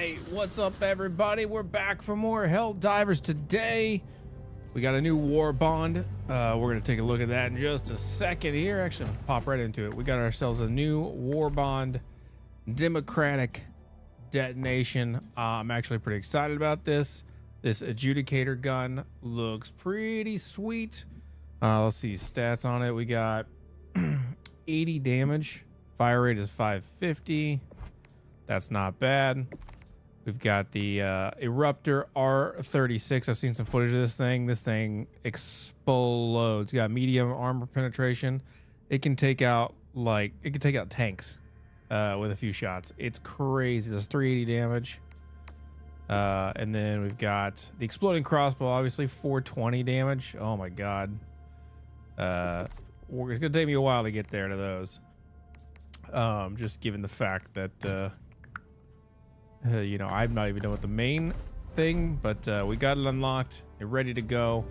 right, what's up, everybody? We're back for more Helldivers today. We got a new war bond. Uh, we're gonna take a look at that in just a second here. Actually, let's pop right into it. We got ourselves a new war bond, democratic detonation. Uh, I'm actually pretty excited about this. This adjudicator gun looks pretty sweet. Uh, let's see stats on it. We got 80 damage. Fire rate is 550. That's not bad. We've got the uh, Eruptor R36. I've seen some footage of this thing. This thing explodes. It's got medium armor penetration. It can take out like it can take out tanks uh, with a few shots. It's crazy. There's 380 damage. Uh, and then we've got the exploding crossbow, obviously 420 damage. Oh my god. Uh, it's gonna take me a while to get there to those. Um, just given the fact that uh, you know I'm not even done with the main thing, but uh, we got it unlocked and ready to go.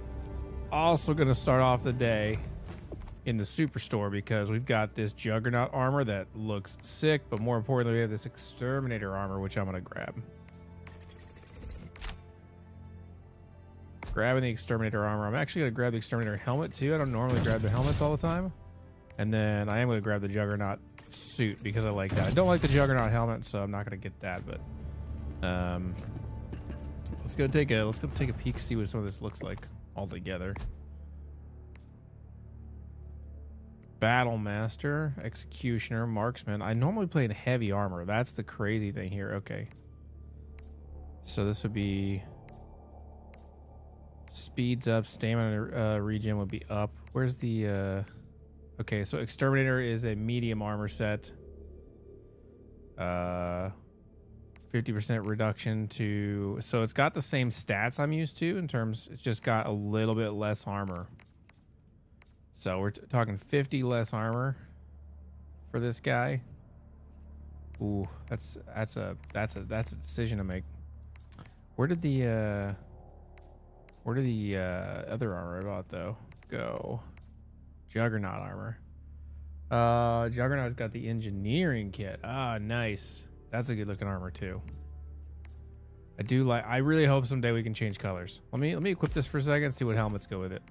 Also gonna start off the day in the superstore because we've got this juggernaut armor that looks sick, but more importantly, we have this exterminator armor which I'm gonna grab. grabbing the exterminator armor. I'm actually gonna grab the exterminator helmet too. I don't normally grab the helmets all the time. And then I am gonna grab the juggernaut suit because I like that. I don't like the juggernaut helmet, so I'm not gonna get that, but um let's go take a let's go take a peek see what some of this looks like all together. Battle Master, Executioner, Marksman. I normally play in heavy armor. That's the crazy thing here. Okay. So this would be speeds up stamina uh, regen would be up where's the uh okay so exterminator is a medium armor set uh 50% reduction to so it's got the same stats i'm used to in terms it's just got a little bit less armor so we're talking 50 less armor for this guy Ooh, that's that's a that's a that's a decision to make where did the uh where did the uh, other armor I bought though go? Juggernaut armor. Uh, Juggernaut's got the engineering kit. Ah, nice. That's a good looking armor too. I do like. I really hope someday we can change colors. Let me let me equip this for a second. See what helmets go with it.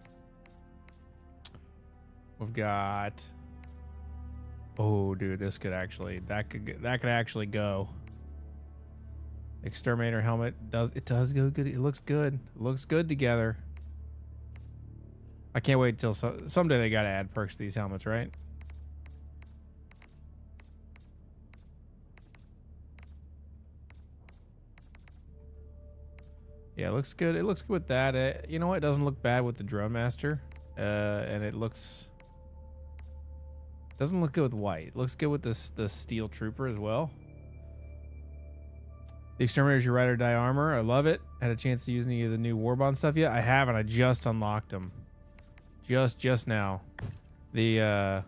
We've got. Oh, dude, this could actually that could that could actually go. Exterminator helmet does it does go good. It looks good. It looks good together. I can't wait till so, someday they gotta add perks to these helmets, right? Yeah, it looks good. It looks good with that. Uh, you know what? It doesn't look bad with the Drone Master. Uh, and it looks... Doesn't look good with white. It looks good with this the Steel Trooper as well. The Exterminator's your ride or die armor. I love it. Had a chance to use any of the new Warbond stuff yet? I haven't. I just unlocked them. Just, just now. The, uh...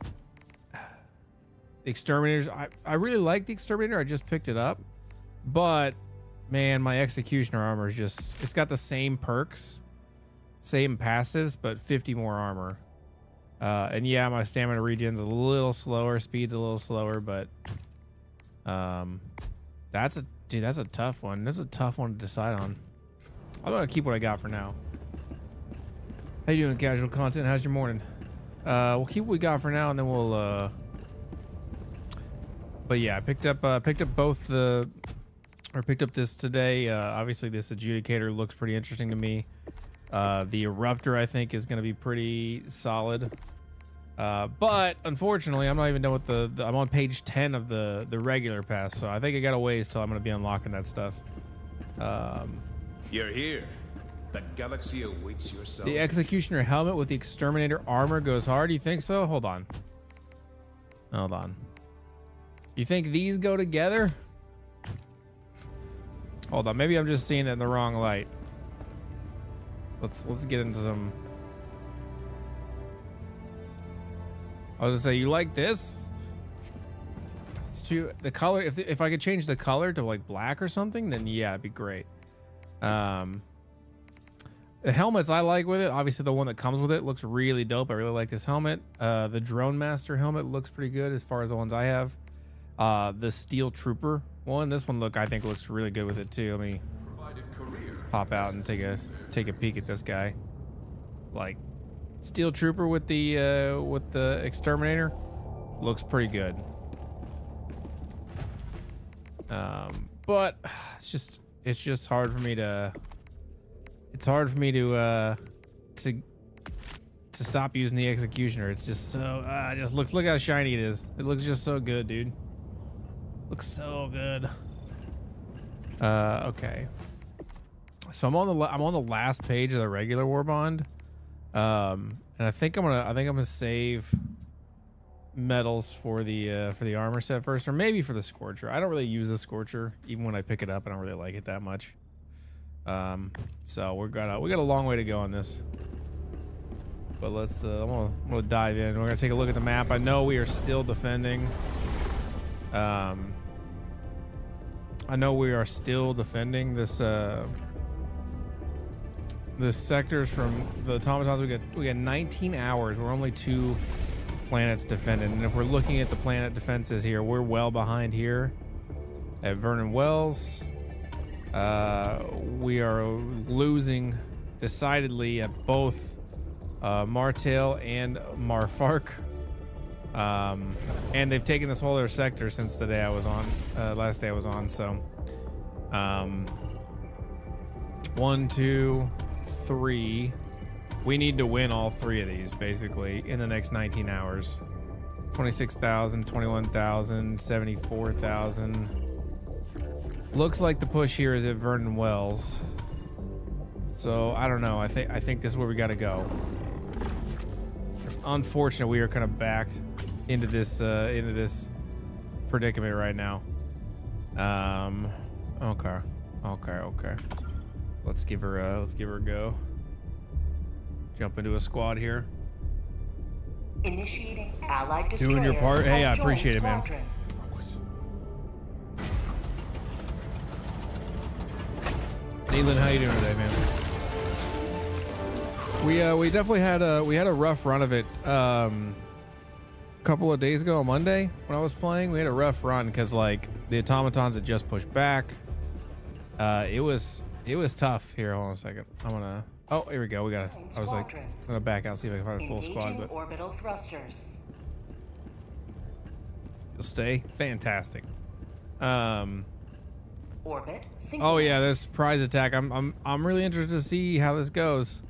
The Exterminators. I, I really like the Exterminator. I just picked it up. But, man, my Executioner armor is just... It's got the same perks. Same passives, but 50 more armor. Uh, and yeah, my stamina regen's a little slower. Speed's a little slower, but... Um... That's a Dude, that's a tough one. That's a tough one to decide on. I'm gonna keep what I got for now. How you doing, casual content? How's your morning? Uh, we'll keep what we got for now, and then we'll. Uh... But yeah, I picked up uh, picked up both the, or picked up this today. Uh, obviously, this adjudicator looks pretty interesting to me. Uh, the eruptor, I think, is gonna be pretty solid. Uh, but unfortunately, I'm not even done with the, the, I'm on page 10 of the the regular pass, so I think I got a ways till I'm gonna be unlocking that stuff. Um, You're here. The galaxy awaits your The executioner helmet with the exterminator armor goes hard. You think so? Hold on. Hold on. You think these go together? Hold on. Maybe I'm just seeing it in the wrong light. Let's let's get into some I was gonna say, you like this? It's too the color. If if I could change the color to like black or something, then yeah, it'd be great. Um, the helmets I like with it. Obviously, the one that comes with it looks really dope. I really like this helmet. Uh, the Drone Master helmet looks pretty good as far as the ones I have. Uh, the Steel Trooper one. This one look I think looks really good with it too. Let me pop out and take a take a peek at this guy. Like Steel Trooper with the uh, with the Exterminator looks pretty good. Um, but it's just it's just hard for me to it's hard for me to uh to to stop using the executioner. It's just so uh just looks look how shiny it is. It looks just so good, dude. Looks so good. Uh okay. So I'm on the I'm on the last page of the regular war bond. Um and I think I'm to I think I'm to save medals for the uh, for the armor set first, or maybe for the scorcher. I don't really use the scorcher, even when I pick it up. I don't really like it that much. Um, so we're gonna we got a long way to go on this. But let's uh, I'm gonna, I'm gonna dive in. We're gonna take a look at the map. I know we are still defending. Um, I know we are still defending this. Uh, the sectors from the automatons. We got we got 19 hours. We're only two planets defended. And if we're looking at the planet defenses here, we're well behind here at Vernen Wells. Uh, we are losing decidedly at both uh, and Marfark. Um, and they've taken this whole other sector since the day I was on, uh, last day I was on. So, um, one, two, three, we need to win all three of these basically in the next 19 hours. 26,000, 21,000, 74,000. Looks like the push here is at Vernen Wells. So I don't know. I think I think this is where we got to go. It's unfortunate we are kind of backed into this uh, into this predicament right now. Um, okay, okay, okay. Let's give her a let's give her a go. Jump into a squad here. Initiating allied Doing your part. Hey, I appreciate it, man. Neelan, how you doing today, man? We uh we definitely had a we had a rough run of it um a couple of days ago on Monday when I was playing. We had a rough run because like the automatons had just pushed back. Uh it was it was tough. Here, hold on a second. I'm gonna Oh, here we go. We got. I was like, I'm gonna back out, see if I can find a full squad, but orbital thrusters. You'll stay. Fantastic. Um. Orbit. Oh yeah, this prize attack. I'm I'm I'm really interested to see how this goes.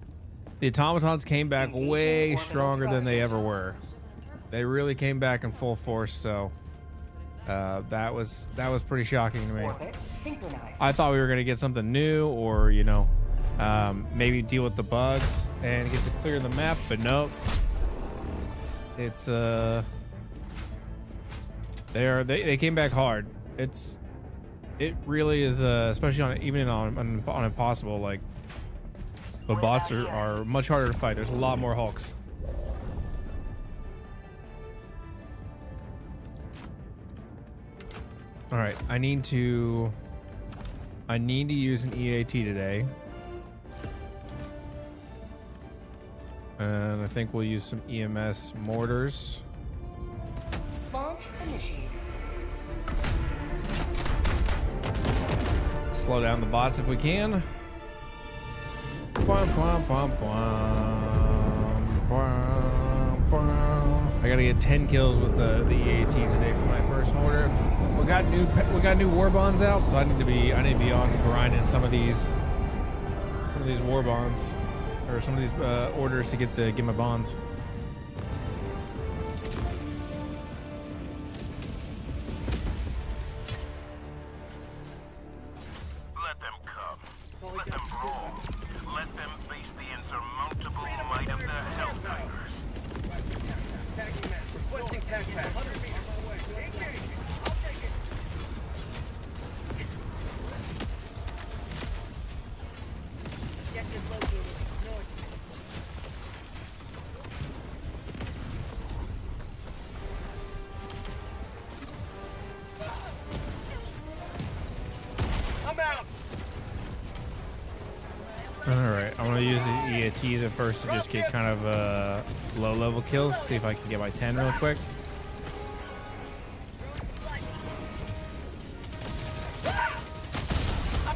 The automatons came back way stronger than they ever were. They really came back in full force. So. Uh, that was that was pretty shocking to me. I thought we were gonna get something new, or you know, um, maybe deal with the bugs and get to clear the map, but nope. It's, it's uh, they are they, they came back hard. It's it really is uh, especially on even on, on on impossible like the bots are, are much harder to fight. There's a lot more Hulks. All right, I need to I need to use an EAT today. And I think we'll use some EMS mortars. Launch initiated. Slow down the bots if we can. I gotta get 10 kills with the, the EATs today for my first order. We got new we got new war bonds out, so I need to be I need to be on grinding some of these some of these war bonds or some of these uh, orders to get the get my bonds. to just get kind of uh, low level kills. See if I can get my 10 real quick.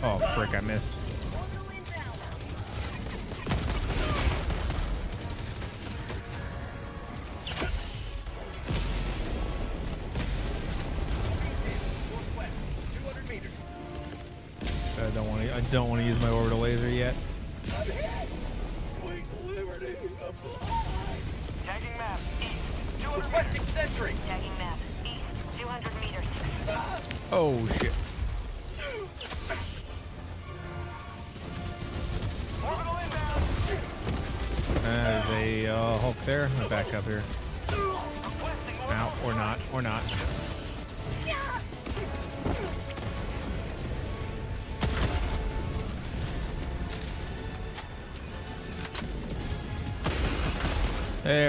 Oh, frick, I missed.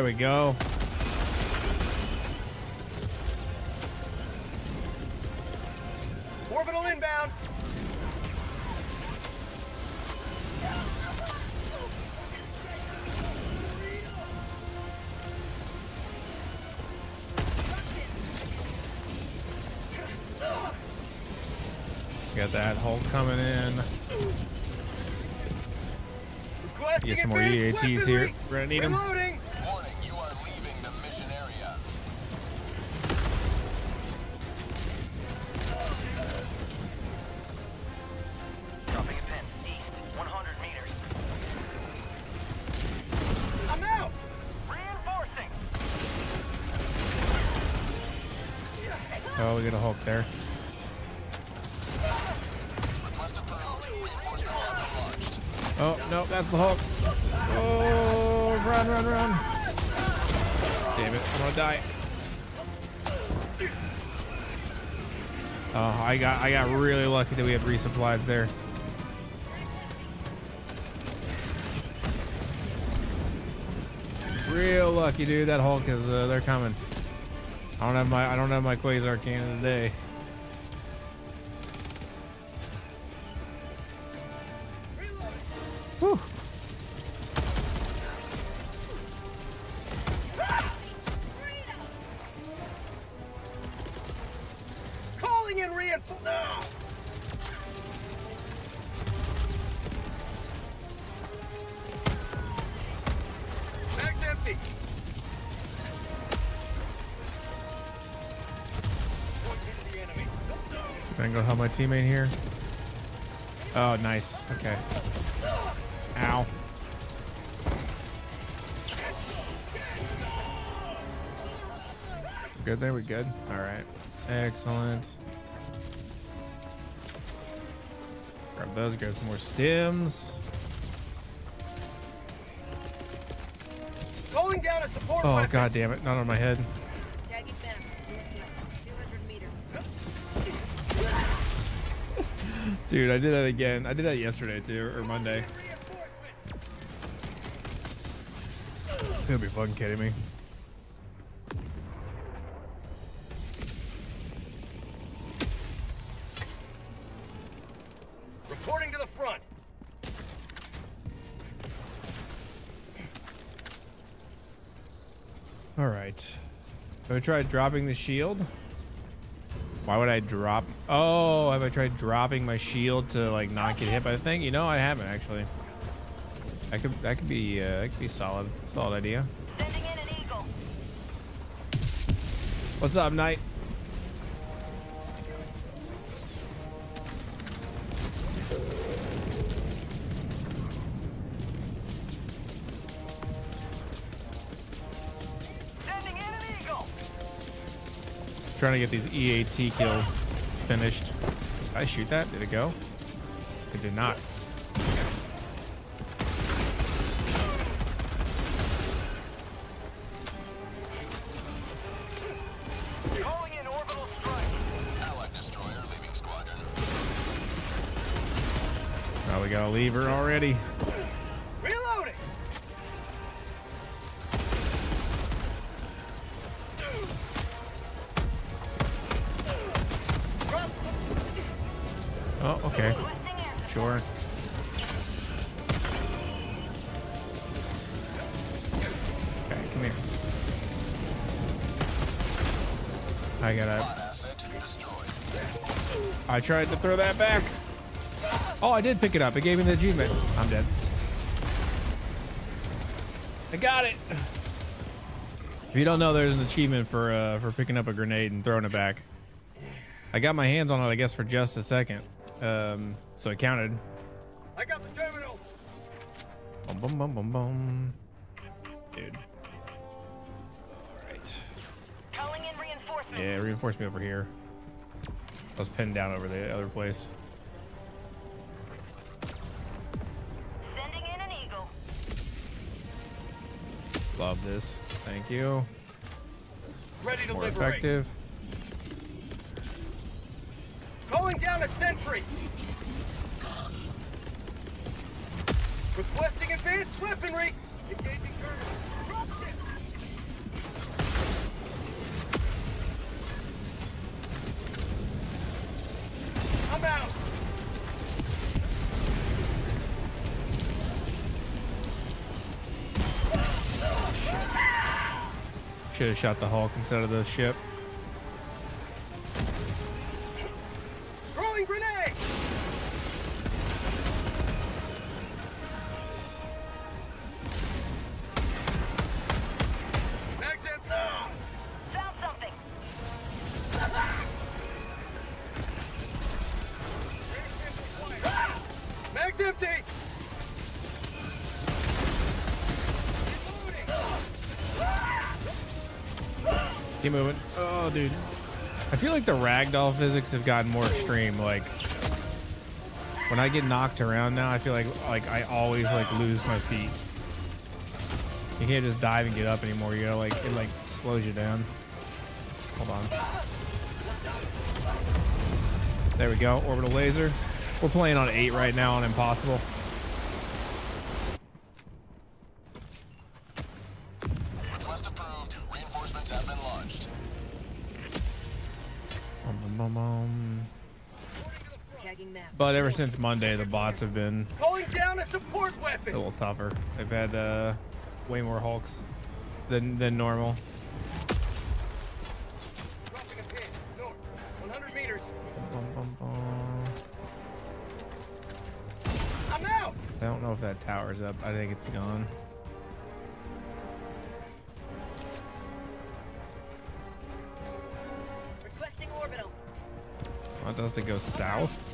We go. Orbital inbound. Got that Hulk coming in. Get some more EATs here. We're gonna need 'em. Lucky that we had resupplies there. Real lucky, dude. That Hulk is uh, they're coming. I don't have my I don't have my quasar cannon today. Teammate here. Oh, nice. Okay. Ow. Good there, we good? Alright. Excellent. Grab those, grab some more stems. Calling down a support Oh weapon. god damn it, not on my head. Dude, I did that again. I did that yesterday too, or Monday. You'll be fucking kidding me. Reporting to the front. Alright. Have I tried dropping the shield? Why would I drop? Oh, have I tried dropping my shield to like not get hit by the thing? You know, I haven't actually. That could that could be uh, that could be solid, solid idea. Sending in an eagle. What's up, Knight? Trying to get these EAT kills finished. Did I shoot that? Did it go? It did not. I tried to throw that back. Oh, I did pick it up. It gave me the achievement. I'm dead. I got it. If you don't know, there's an achievement for uh, for picking up a grenade and throwing it back. I got my hands on it, I guess, for just a second. Um, so it counted. I got the terminal. Boom, boom, boom, boom, boom. Dude. All right. Calling in reinforcements. Yeah, reinforce me over here. I was pinned down over the other place. Sending in an eagle. Love this. Thank you. Ready to more effective. Calling down a sentry. Requesting advanced weaponry. Engaging turret. should have shot the Hulk instead of the ship. ragdoll physics have gotten more extreme. Like when I get knocked around now, I feel like like I always like lose my feet. You can't just dive and get up anymore. You gotta like it like slows you down. Hold on. There we go. Orbital laser. We're playing on eight right now on impossible. ever since Monday, the bots have been going down a support weapon. A little tougher. They've had uh, way more hulks than than normal. I don't know if that tower's up. I think it's gone. Requesting orbital. Wants us to go south?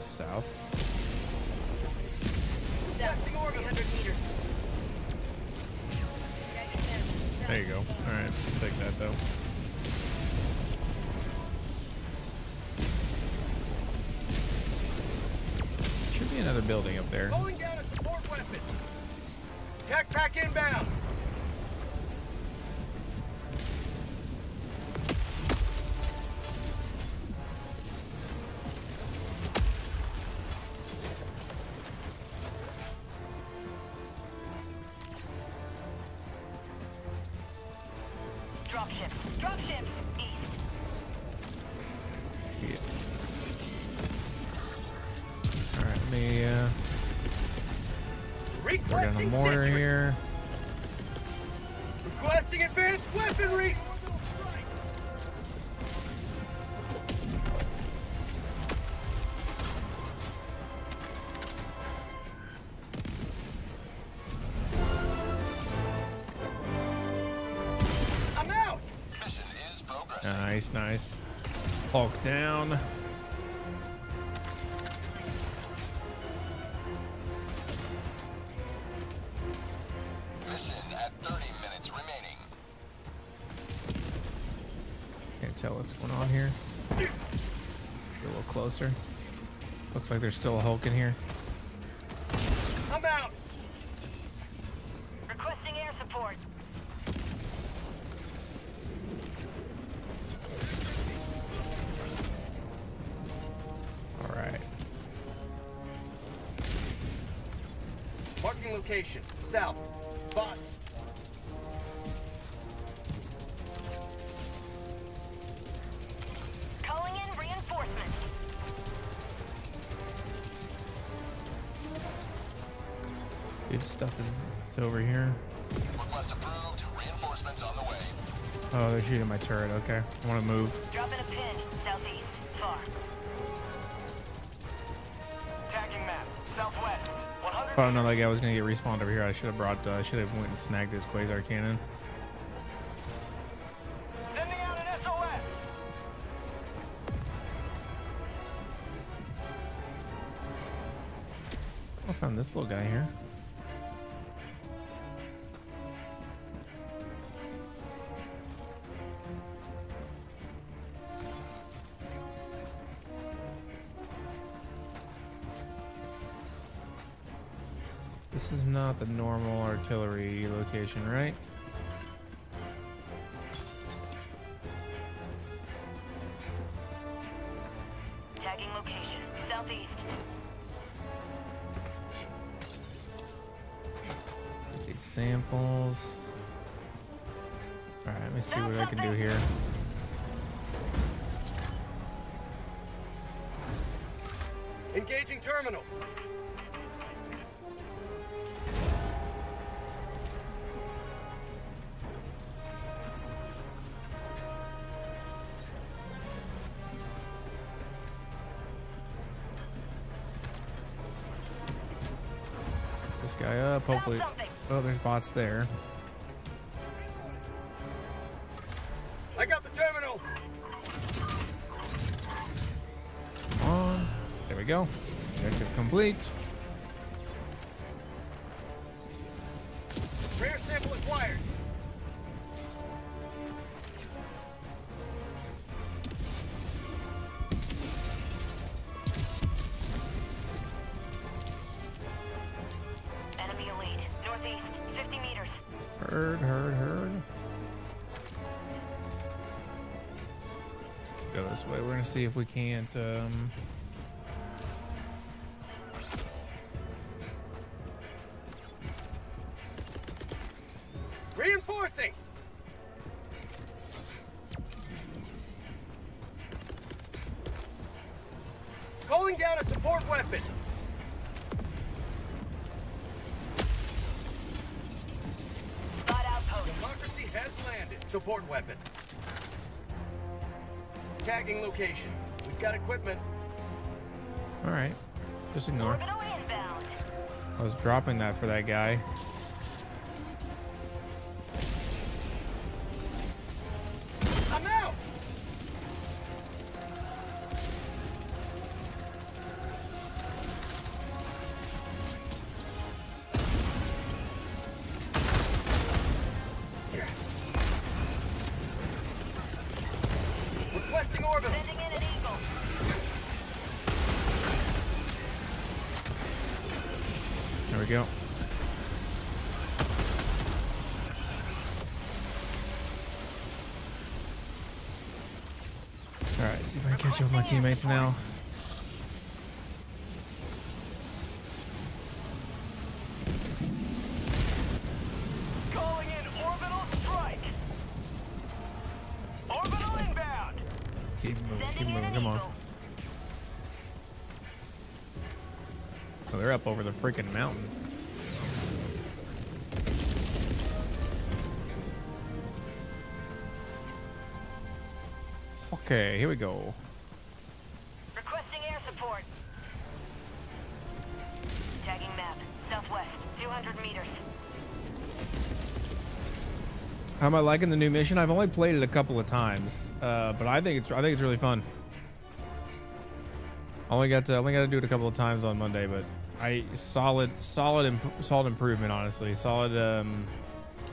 goes south. There you go. Alright, take that though. Should be another building up there. Down a support weapon. Tech pack inbound. Nice, nice. Hulk down. Mission at 30 minutes remaining. Can't tell what's going on here. Get a little closer. Looks like there's still a Hulk in here. turret. Okay. I want to move. Dropping a pin. Southeast. Far. Tagging map. Southwest. If I don't know that guy was going to get respawned over here, I should have brought, uh, I should have went and snagged his Quasar Cannon. Sending out an SOS. I found this little guy here. This is not the normal artillery location, right? Tagging location. Southeast. Get These samples. All right, let me see what I can do here. Engaging terminal. Hopefully. Oh, there's bots there. I got the terminal. Come on. There we go. Objective complete. See if we can't. Um, Tagging location. We've got equipment. all right. Just ignore. I was dropping that for that guy. Come on. eagle. Oh, they're up over the freaking mountain. Okay, here we go. Am I liking the new mission? I've only played it a couple of times, uh, but I think it's I think it's really fun. Only got to only got to do it a couple of times on Monday, but I solid solid imp- solid improvement honestly, solid um,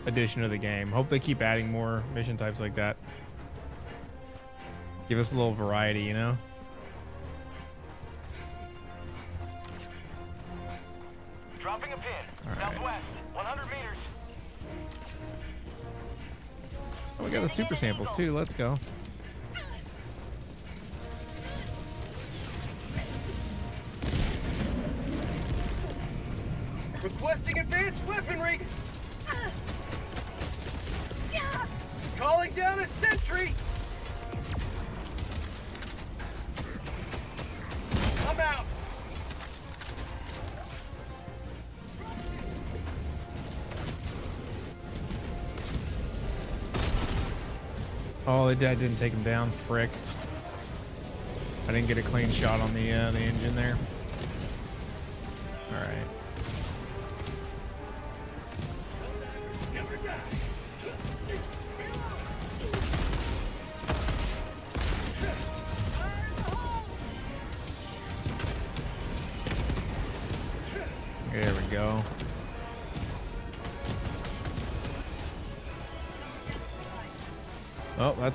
addition to the game. Hope they keep adding more mission types like that. Give us a little variety, you know. Super samples too. Let's go. Dad didn't take him down. Frick. I didn't get a clean shot on the uh, the engine there.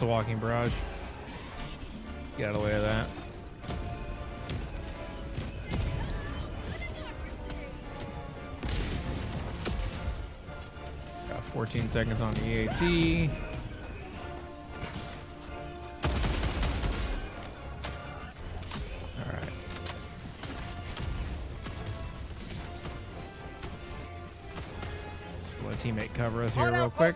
That's a walking barrage. Get out of the way of that. Got 14 seconds on the EAT. All right. Let's let a teammate cover us here real quick.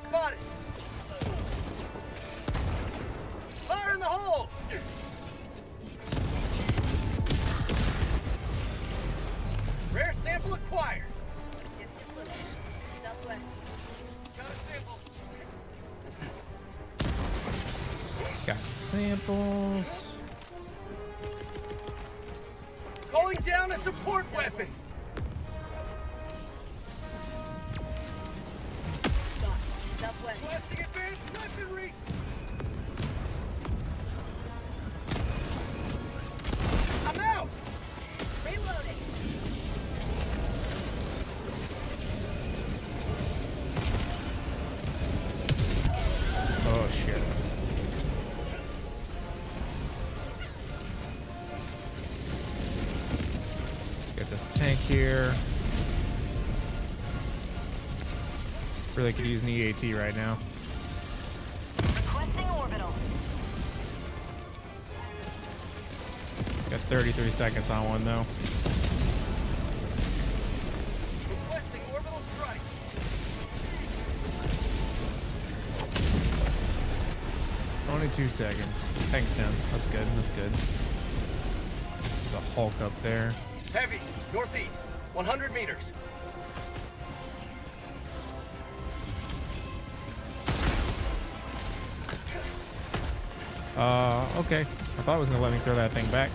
Could use an EAT right now. Requesting orbital. Got 33 seconds on one though. Requesting orbital strike. Only two seconds. Tank's down. That's good. That's good. The Hulk up there. Heavy. Northeast. 100 meters. Uh, okay. I thought it was gonna let me throw that thing back.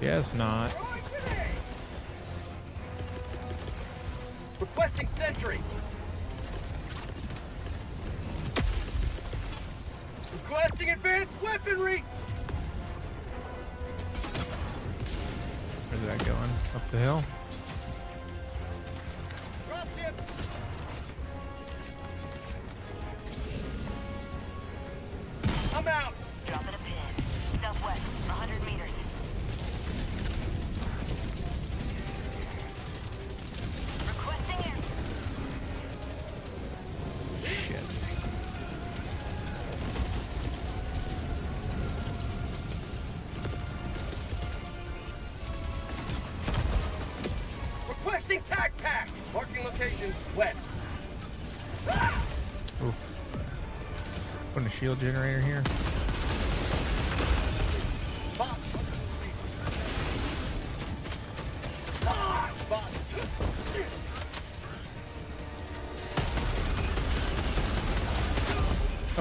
Yes, not. Requesting sentry. Requesting advanced weaponry. Where's that going? Up the hill? Generator here.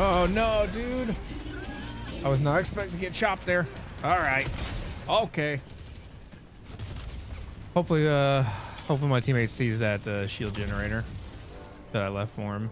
Oh no, dude. I was not expecting to get chopped there. All right. Okay. Hopefully, uh, hopefully my teammate sees that uh, shield generator that I left for him.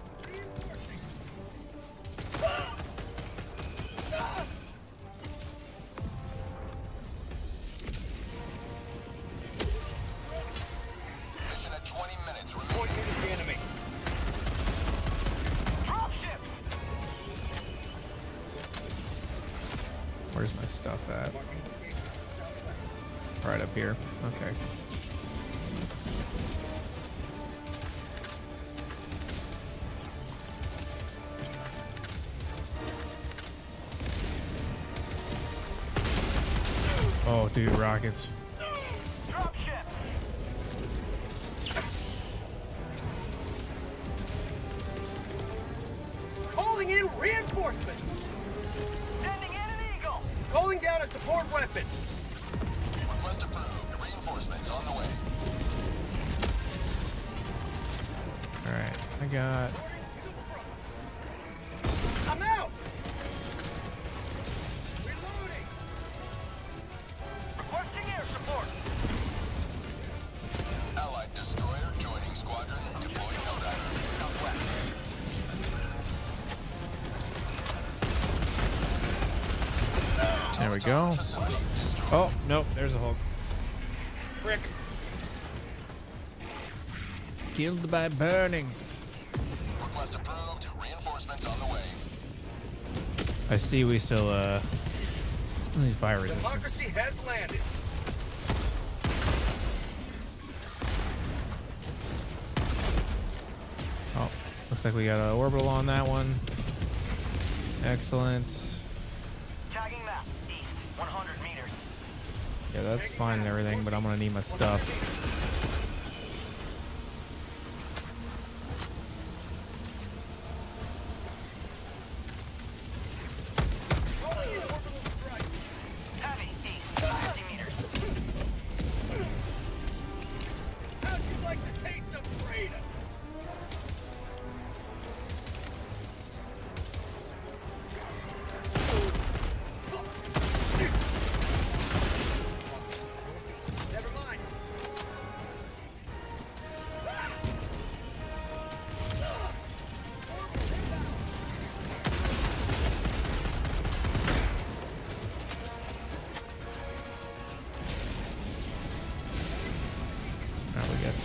Go. Oh, nope, there's a Hulk. Frick. Killed by burning. Request approved. Reinforcements on the way. I see we still, uh, still need fire resistance. Democracy has landed. Oh, looks like we got an orbital on that one. Excellent. That's fine and everything, but I'm gonna need my stuff.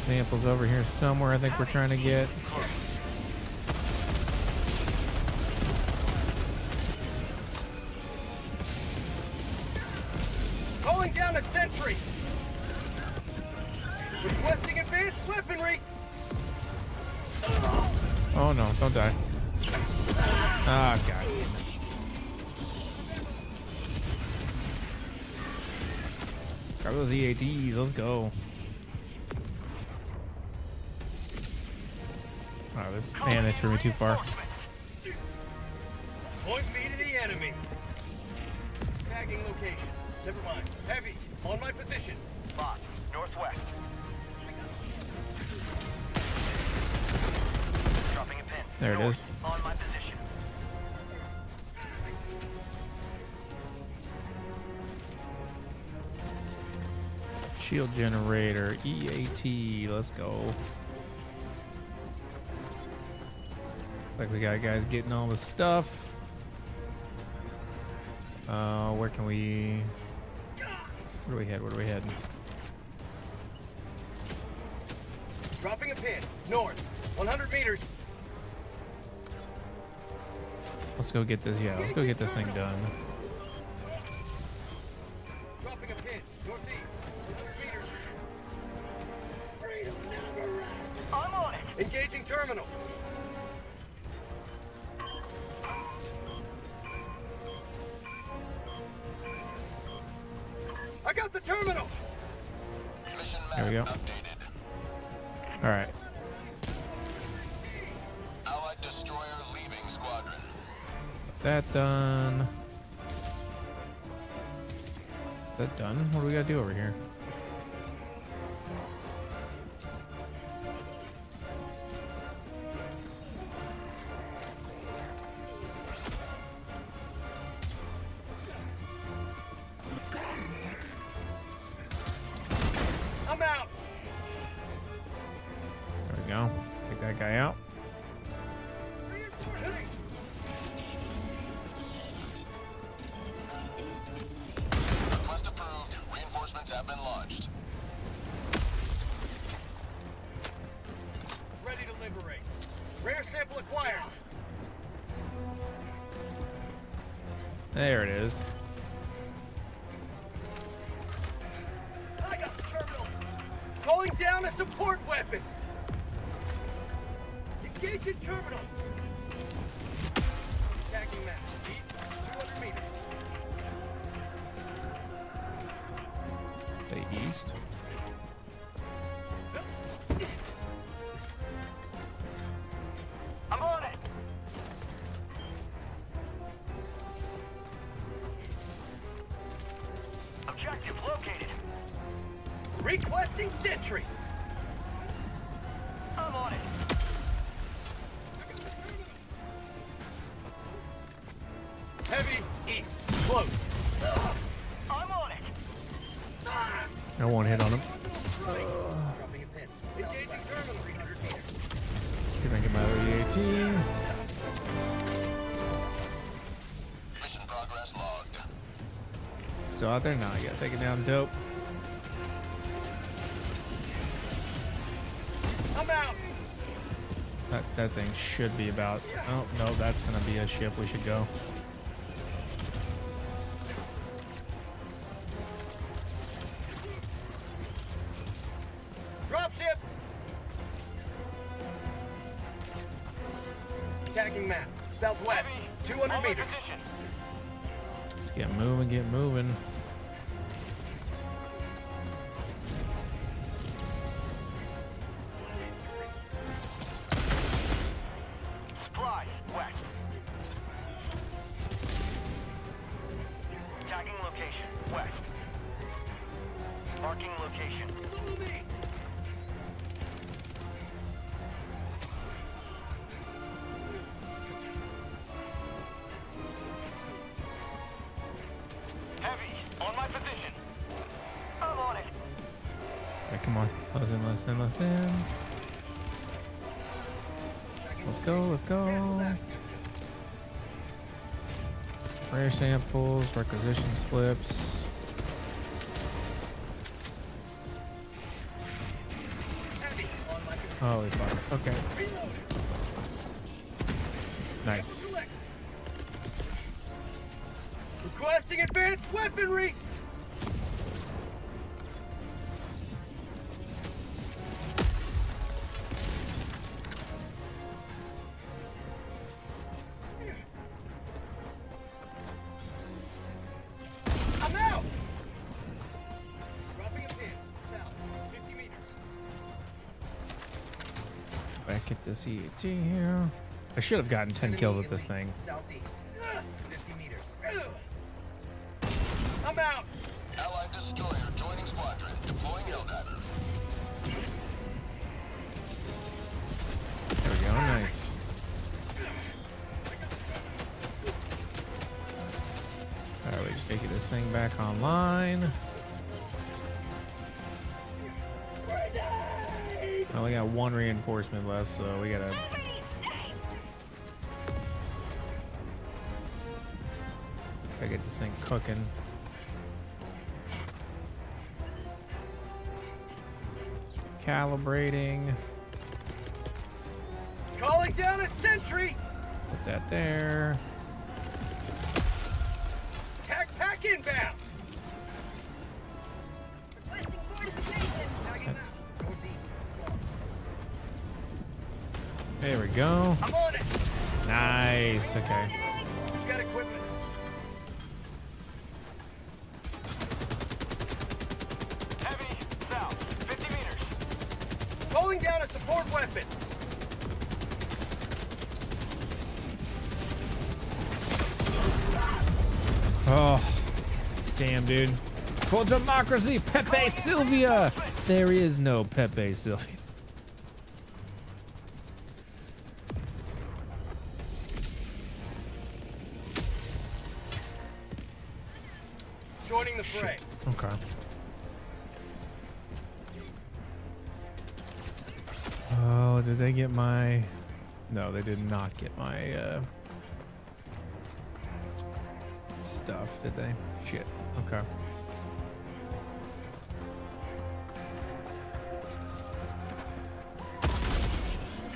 Samples over here somewhere I think we're trying to get. Calling down a sentry. Requesting advanced weaponry. Oh no, don't die. Ah, god. Grab those EATs, let's go. Threw me too far. Point me to the enemy. Tagging location. Never mind. Heavy. On my position. Bots. Northwest. Dropping a pin. There it North. is. On my position. Shield generator, EAT, let's go. Looks like we got guys getting all the stuff. Uh, where can we? Where do we head? Where do we head? Dropping a pin. North. 100 meters. Let's go get this. Yeah, let's go get this thing done. Still out there? No, you gotta take it down. Dope. I'm out. That that thing should be about. Oh no, that's gonna be a ship. We should go. Marking location. Heavy. On my position. I'm on it. Okay, come on. Let's in. Let's in. Let's in. Let's go. Let's go. Rare samples, requisition slips. Holy fuck. Okay. Nice. Requesting advanced weaponry. Here. I should have gotten 10 kills with this thing. Southeast. So we gotta. Gotta get this thing cooking. Calibrating. Calling down a sentry. Put that there. Nice. Okay. Got equipment. Heavy. South. 50 meters. Calling down a support weapon. Oh, damn, dude. For democracy, Pepe Sylvia. There is no Pepe Sylvia. Get my uh, stuff, did they? Shit. Okay.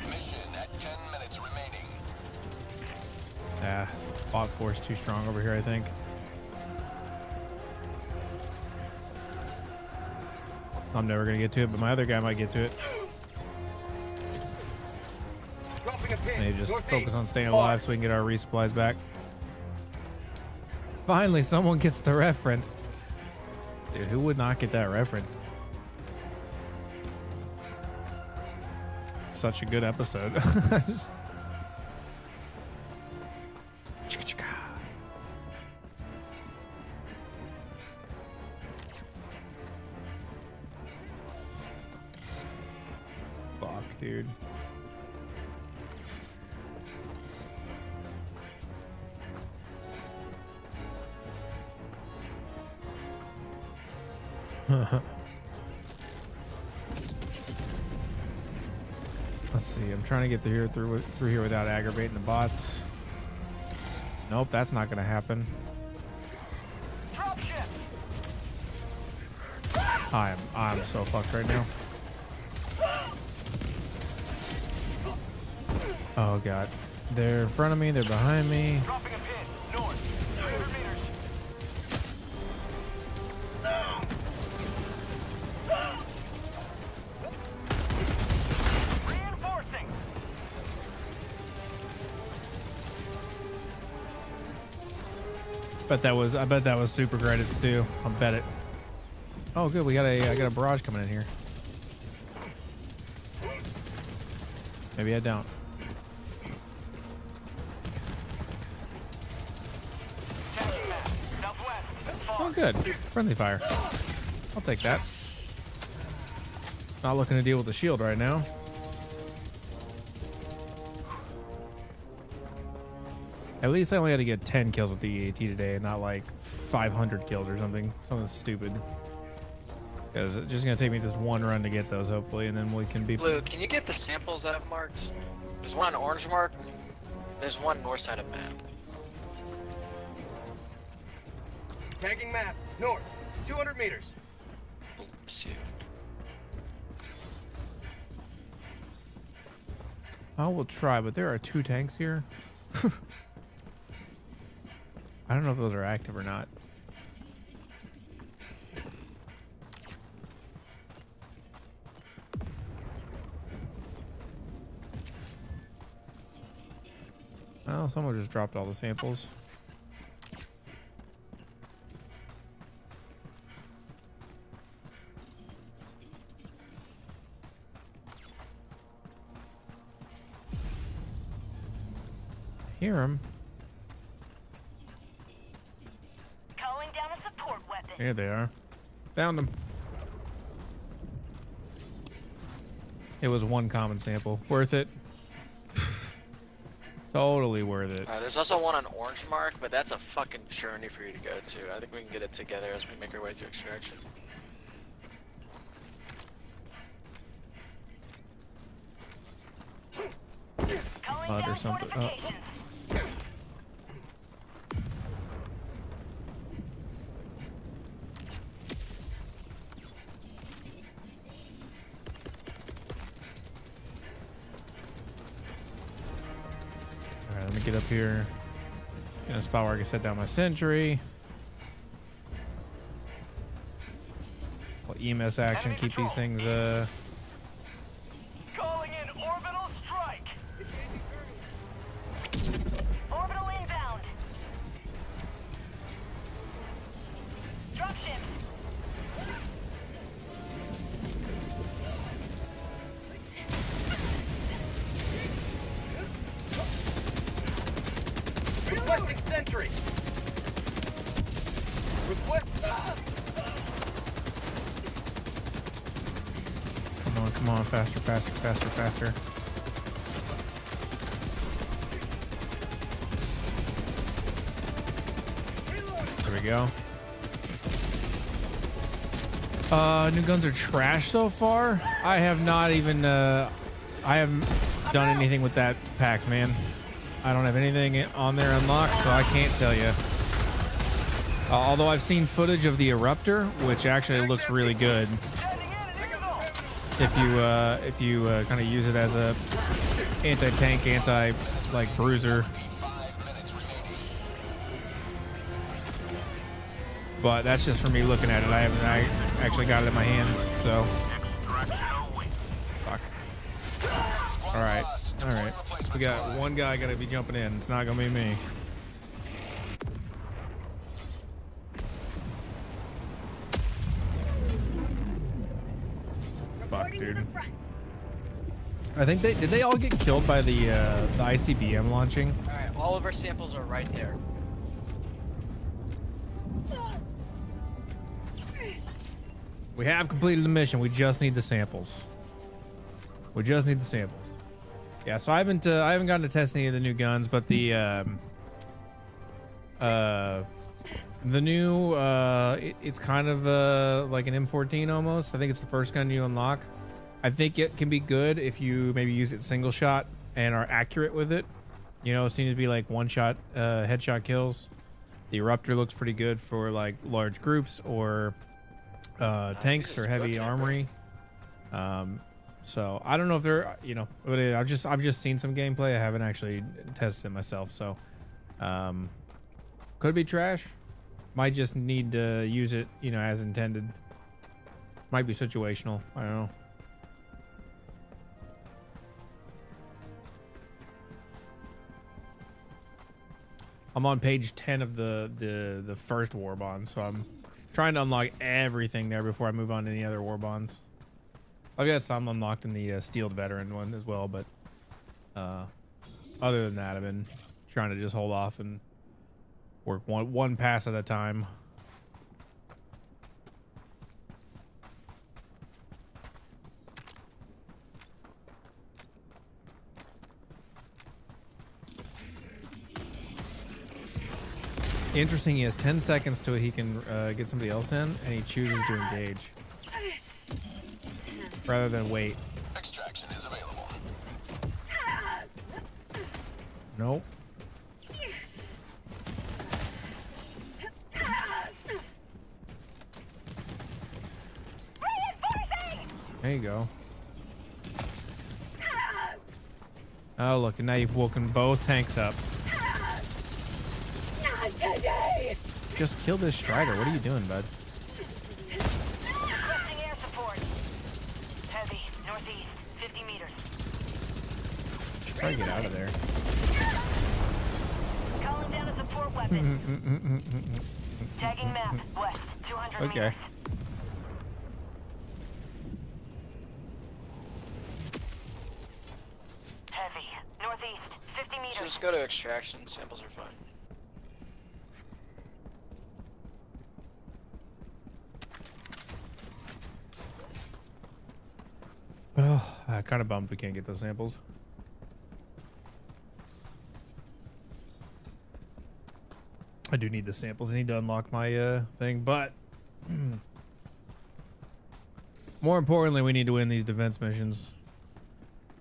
Mission at 10 minutes remaining. Ah, bot force too strong over here, I think. I'm never gonna get to it, but my other guy might get to it. Focus on staying alive so we can get our resupplies back. Finally, someone gets the reference. Dude, who would not get that reference? Such a good episode. trying to get through here through through here without aggravating the bots. Nope, that's not gonna happen. I'm I'm so fucked right now. Oh god. They're in front of me, they're behind me. Bet that was I bet that was super credits too. I'll bet it. Oh good, we got a I got a barrage coming in here. Maybe I don't. Oh good. Friendly fire. I'll take that. Not looking to deal with the shield right now. At least I only had to get 10 kills with the EAT today and not like 500 kills or something. Something stupid. Because it's just going to take me this one run to get those, hopefully, and then we can be... Blue, can you get the samples that I've marked? There's one on orange mark. There's one north side of map. Tagging map. North. 200 meters. Oops, you. I will try, but there are two tanks here. I don't know if those are active or not. Well, someone just dropped all the samples. Hear him. Here they are. Found them. It was one common sample. Worth it. totally worth it. Uh, there's also one on orange mark, but that's a fucking journey for you to go to. I think we can get it together as we make our way to extraction. Calling Mud or something. Oh. Here. In a spot where I can set down my sentry. EMS action, keep these things uh guns are trash so far. I have not even, uh, I haven't done anything with that pack, man. I don't have anything on there unlocked, so I can't tell you. Uh, although I've seen footage of the Eruptor, which actually looks really good if you uh, if you uh, kind of use it as a anti-tank, anti like bruiser. But that's just for me looking at it. I haven't I actually got it in my hands, so fuck. All right, all right. We got one guy gonna be jumping in. It's not gonna be me. Fuck, dude. I think they did. They all get killed by the uh, the ICBM launching. Alright, all of our samples are right there. We have completed the mission. We just need the samples. We just need the samples. Yeah, so I haven't uh, I haven't gotten to test any of the new guns, but the um, uh, the new uh, it- it's kind of uh, like an M14 almost. I think it's the first gun you unlock. I think it can be good if you maybe use it single shot and are accurate with it. You know, it seems to be like one shot uh, headshot kills. The eruptor looks pretty good for like large groups or uh, tanks or heavy armory. Um, so I don't know if they're you know, but I've just I've just seen some gameplay. I haven't actually tested it myself. So um, could be trash. Might just need to use it, you know, as intended. Might be situational. I don't know. I'm on page 10 of the the the first war bond, so I'm trying to unlock everything there before I move on to any other war bonds. I've got some unlocked in the uh, steeled veteran one as well, but uh, other than that, I've been trying to just hold off and work one one pass at a time. Interesting, he has 10 seconds till he can uh, get somebody else in, and he chooses to engage. Rather than wait. Extraction is available. Nope. There you go. Oh, look, and now you've woken both tanks up. Just kill this Strider. What are you doing, bud? Requesting air support. Heavy, northeast, 50 meters. Should probably get out of there. Calling down a support weapon. Tagging map, west, 200 Okay. meters. Heavy, northeast, 50 meters. Just go to extraction. Samples are fine. Oh, uh, kind of bummed we can't get those samples. I do need the samples. I need to unlock my uh, thing, but more importantly, we need to win these defense missions.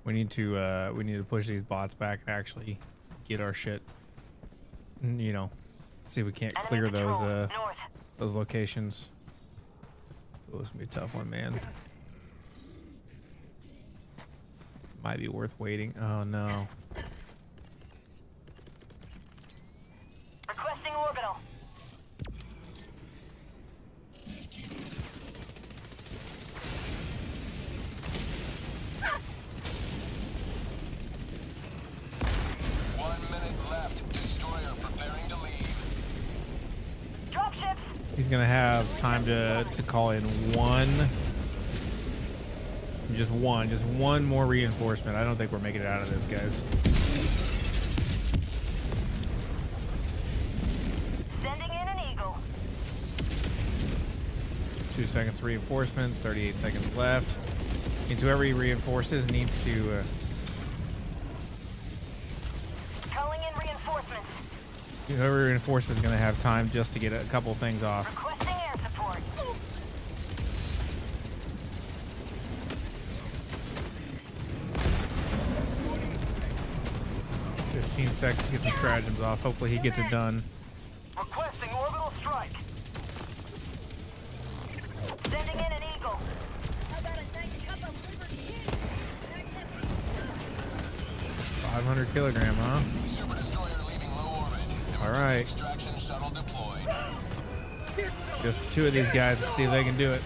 We need to uh, we need to push these bots back and actually get our shit. You know, see if we can't clear those uh, those locations. Oh, it's gonna be a tough one, man. Might be worth waiting. Oh no. Requesting orbital. One minute left. Destroyer preparing to leave. Dropships. He's gonna have time to to call in one, just one, just one more reinforcement. I don't think we're making it out of this, guys. Sending in an eagle. Two seconds reinforcement, 38 seconds left. Means whoever he reinforces needs to. Uh, Calling in reinforcements. whoever reinforces is gonna have time just to get a couple things off. Requesting air support. 15 seconds to get some stratagems off. Hopefully he gets it done. Requesting orbital strike. Sending in an eagle. 500 kilogram, huh? Super destroyer leaving low orbit. All right. Extraction shuttle deployed. Just two of these guys. Let's see if they can do it.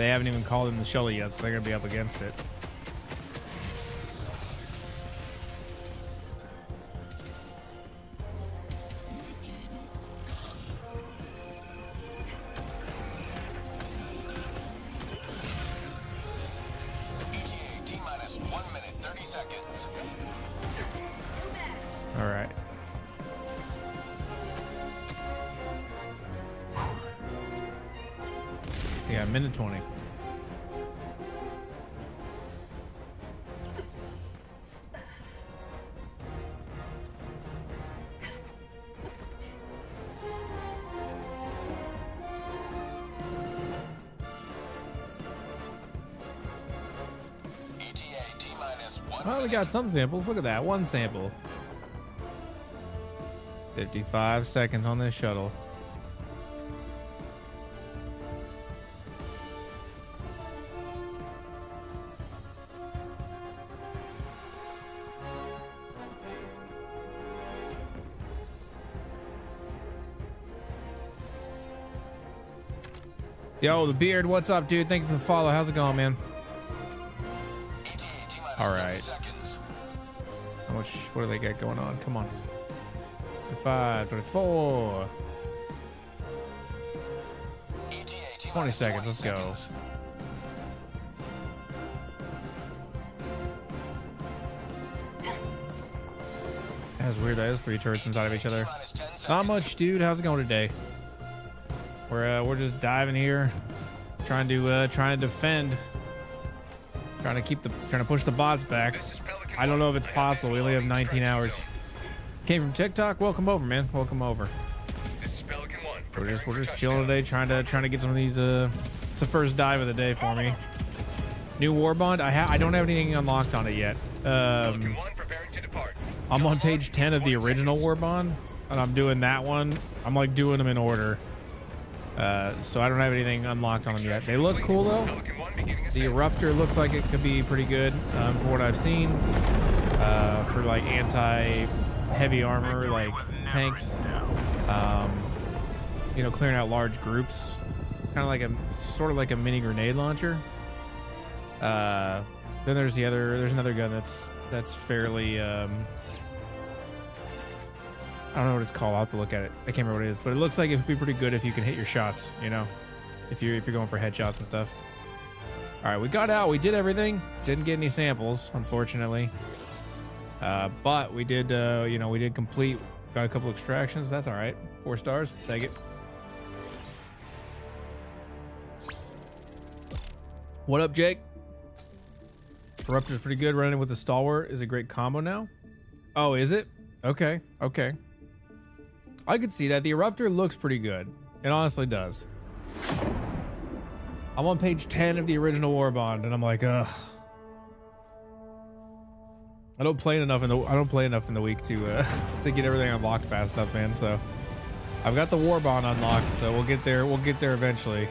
They haven't even called in the shuttle yet, so they're gonna be up against it. Got some samples. Look at that. One sample. 55 seconds on this shuttle. Yo, the beard, what's up, dude? Thank you for the follow. How's it going, man? All 30 right. Much? What do they got going on? Come on. 25, 24. ETA T-minus 20 seconds, let's go. That's weird. That is three turrets inside of each other. T-minus 10 seconds. Not much, dude. How's it going today? We're uh, we're just diving here, trying to uh, trying to defend, trying to keep the trying to push the bots back. I don't know if it's possible. We only have 19 hours. Came from TikTok. Welcome over, man. Welcome over. This is Pelican 1. We're just we're just chilling today, trying to trying to get some of these. Uh, it's the first dive of the day for me. New war bond. I ha I don't have anything unlocked on it yet. Um, 1 preparing to depart. I'm on page 10 of the original war bond, and I'm doing that one. I'm like doing them in order. Uh, so I don't have anything unlocked on them yet. They look cool though. Pelican 1 beginning The. Eruptor looks like it could be pretty good um, for what I've seen. Uh, for like anti-heavy armor, like tanks. Um, you know, clearing out large groups. It's kind of like a sort of like a mini grenade launcher. Uh, then there's the other. There's another gun that's that's fairly. Um, I don't know what it's called. I'll have to look at it. I can't remember what it is, but it looks like it would be pretty good if you can hit your shots. You know, if you're if you're going for headshots and stuff. All right, we got out. We did everything. Didn't get any samples, unfortunately. Uh, but we did. Uh, you know, we did complete. Got a couple extractions. That's all right. Four stars. Take it. What up, Jake? Eruptor's pretty good. Running with the Stalwart is a great combo now. Oh, is it? Okay, okay. I could see that. The Eruptor looks pretty good. It honestly does. I'm on page 10 of the original War Bond, and I'm like, ugh. I don't play enough in the I don't play enough in the week to uh, to get everything unlocked fast enough, man. So I've got the War Bond unlocked, so we'll get there. We'll get there eventually.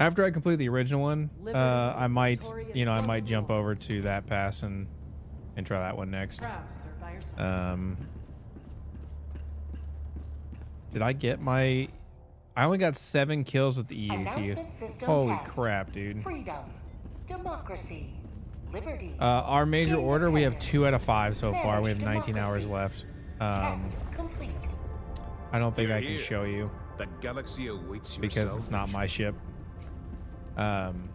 After I complete the original one, uh, I might, you know, I might jump over to that pass and and try that one next. Um, did I get my? I only got seven kills with the EAT. Holy test. crap, dude! Freedom, democracy, liberty. Uh, our major order, we have two out of five so far. We have Managed 19 hours left. Um, Test complete. I don't think You're I can here. show you The galaxy awaits your because it's not my ship. Um,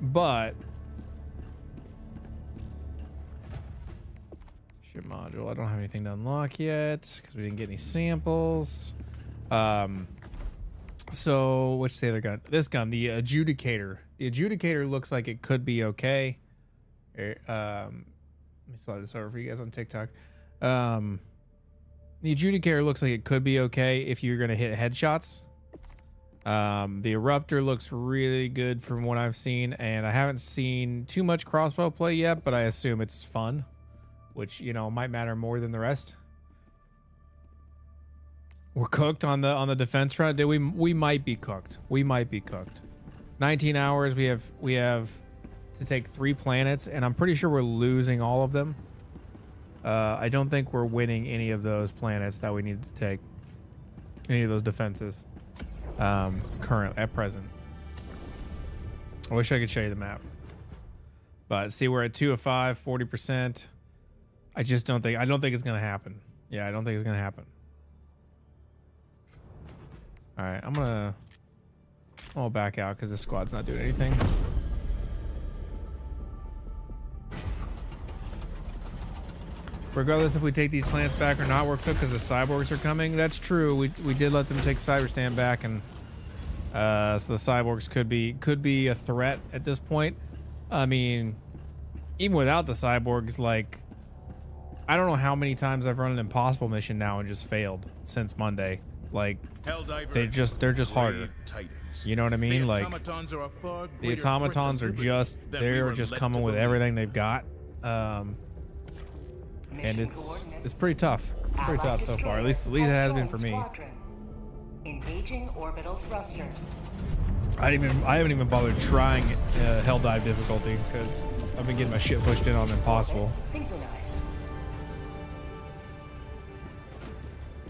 but ship module. I don't have anything to unlock yet because we didn't get any samples. Um, so what's the other gun? This gun, the adjudicator. The adjudicator looks like it could be okay. Eh, Um, let me slide this over for you guys on TikTok. Um, the adjudicator looks like it could be okay if you're gonna hit headshots. Um, the eruptor looks really good from what I've seen, and I haven't seen too much crossbow play yet, but I assume it's fun, which you know might matter more than the rest. We're cooked on the on the defense front. Did we we might be cooked. We might be cooked. 19 hours. We have we have to take three planets, and I'm pretty sure we're losing all of them. Uh, I don't think we're winning any of those planets that we need to take. Any of those defenses. Um, current at present. I wish I could show you the map. But see, we're at two of five, 40%. I just don't think I don't think it's gonna happen. Yeah, I don't think it's gonna happen. Alright, I'm gonna I'll back out because this squad's not doing anything. Regardless if we take these plants back or not, we're cooked because the cyborgs are coming. That's true. We, we did let them take Cyberstan back, and uh, so the cyborgs could be could be a threat at this point. I mean, even without the cyborgs, like I don't know how many times I've run an impossible mission now and just failed since Monday. Like Helldiver, they just they're just harder. You know what I mean? Like automatons are a far the automatons are just they're just coming with everything they've got Um, and it's it's pretty tough. Pretty tough so far. At least at least it has been for me. Engaging orbital thrusters. I didn't even I haven't even bothered trying uh, hell dive difficulty because I've been getting my shit pushed in on impossible. Synchronized.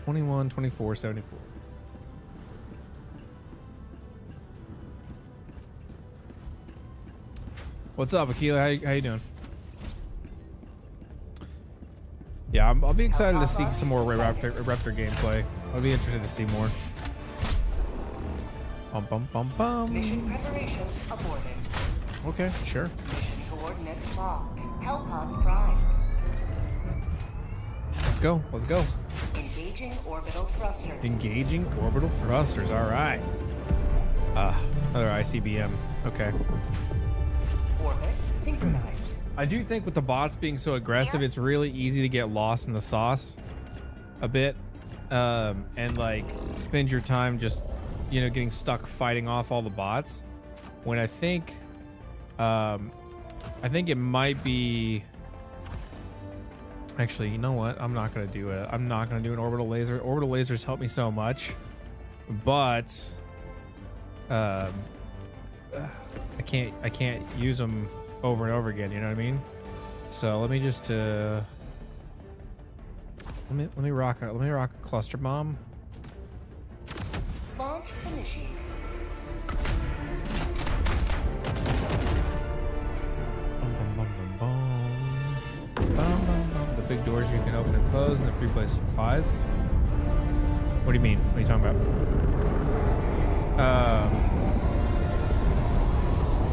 21, 24, 74. What's up, Akila? How, you- how you doing? Yeah, I'm, I'll be excited to see some more Raptor, Raptor gameplay. I'll be interested to see more. Bum bum bum Mission bum. aborted. Okay, sure. Mission coordinates locked. Hellpods. Let's go. Let's go. Engaging orbital thrusters. Engaging orbital thrusters. All right. Ah, another ICBM. Okay. Orbit synchronized. I do think with the bots being so aggressive, it's really easy to get lost in the sauce a bit. Um, and like spend your time just, you know, getting stuck fighting off all the bots. When I think, um, I think it might be. Actually, you know what? I'm not gonna do it. I'm not gonna do an orbital laser. Orbital lasers help me so much, but um, I can't I can't use them over and over again. You know what I mean? So let me just uh, let me let me rock a let me rock a cluster bomb. Launch initiated. Big doors you can open and close, and the free place supplies. What do you mean? What are you talking about? Um.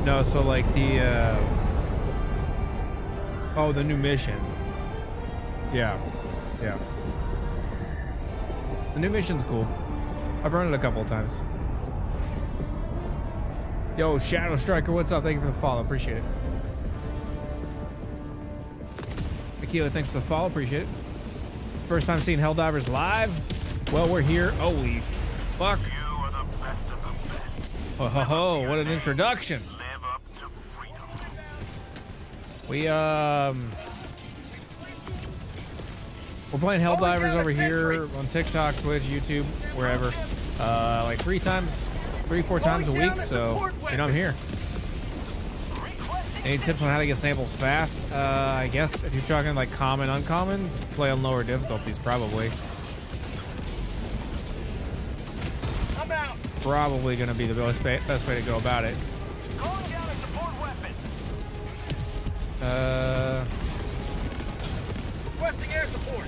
No, so like the uh, oh, the new mission. Yeah, yeah. The new mission's cool. I've run it a couple of times. Yo, Shadow Striker, what's up? Thank you for the follow. Appreciate it. Akila, thanks for the follow. Appreciate it. First time seeing Helldivers live? Well, we're here. Holy fuck. You are the best of the best. Ho ho ho, what an introduction. Live up to freedom. We, um. We're playing Helldivers over here on TikTok, Twitch, YouTube, wherever. Uh, like three times, three, four times a week, so, you know, I'm here. Any tips on how to get samples fast? Uh, I guess if you're talking like common, uncommon, play on lower difficulties, probably. I'm out. Probably gonna be the best, best way to go about it. Calling down a support weapon. Uh, Requesting air support.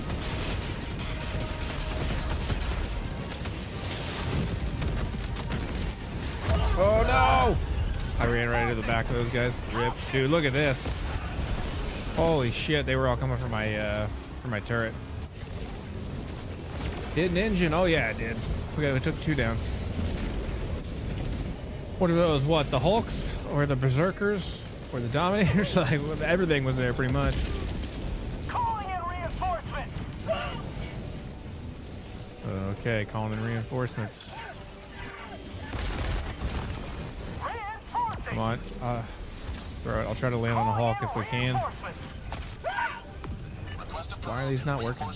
I ran right into the back of those guys. Rip, dude, look at this. Holy shit, they were all coming for my, uh, for my turret. Did an engine? Oh yeah, it did. Okay, we took two down. What are those? What, the Hulks? Or the Berserkers? Or the Dominators? like, everything was there pretty much. Calling in reinforcements. Okay, calling in reinforcements. On. Uh, throw it. I'll try to land on the Hawk if we can. Why are these not working?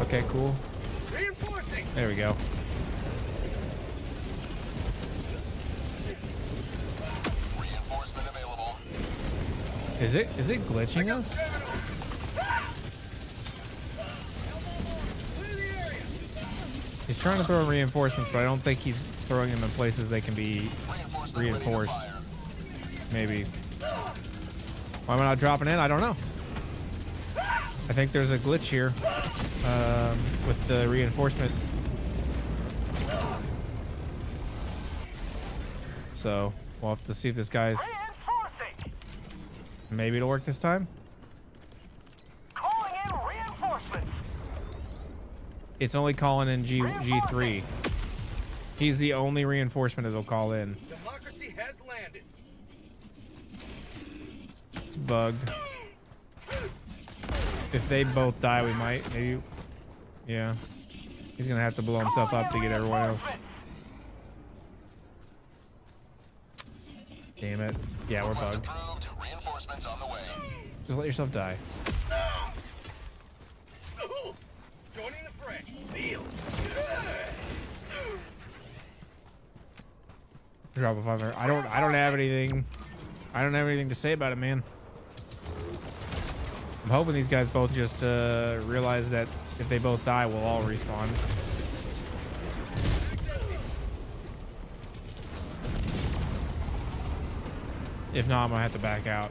Okay, cool. There we go. Is it is it glitching us? Clear the area. He's trying to throw reinforcements, but I don't think he's throwing them in places they can be reinforced. ready to fire. Maybe. Why am I not dropping in? I don't know. I think there's a glitch here um, with the reinforcement. So we'll have to see if this guy's maybe it'll work this time. Calling in reinforcements. It's only calling in G G3. He's the only reinforcement it'll call in. Democracy has landed. It's bugged. If they both die, we might maybe. Yeah. He's gonna have to blow himself up to get everyone else. Damn it. Yeah, we're bugged. Reinforcements on the way. Just let yourself die. Joining the Drop a five. I don't. I don't have anything. I don't have anything to say about it, man. I'm hoping these guys both just uh, realize that if they both die, we'll all respawn. If not, I'm gonna have to back out.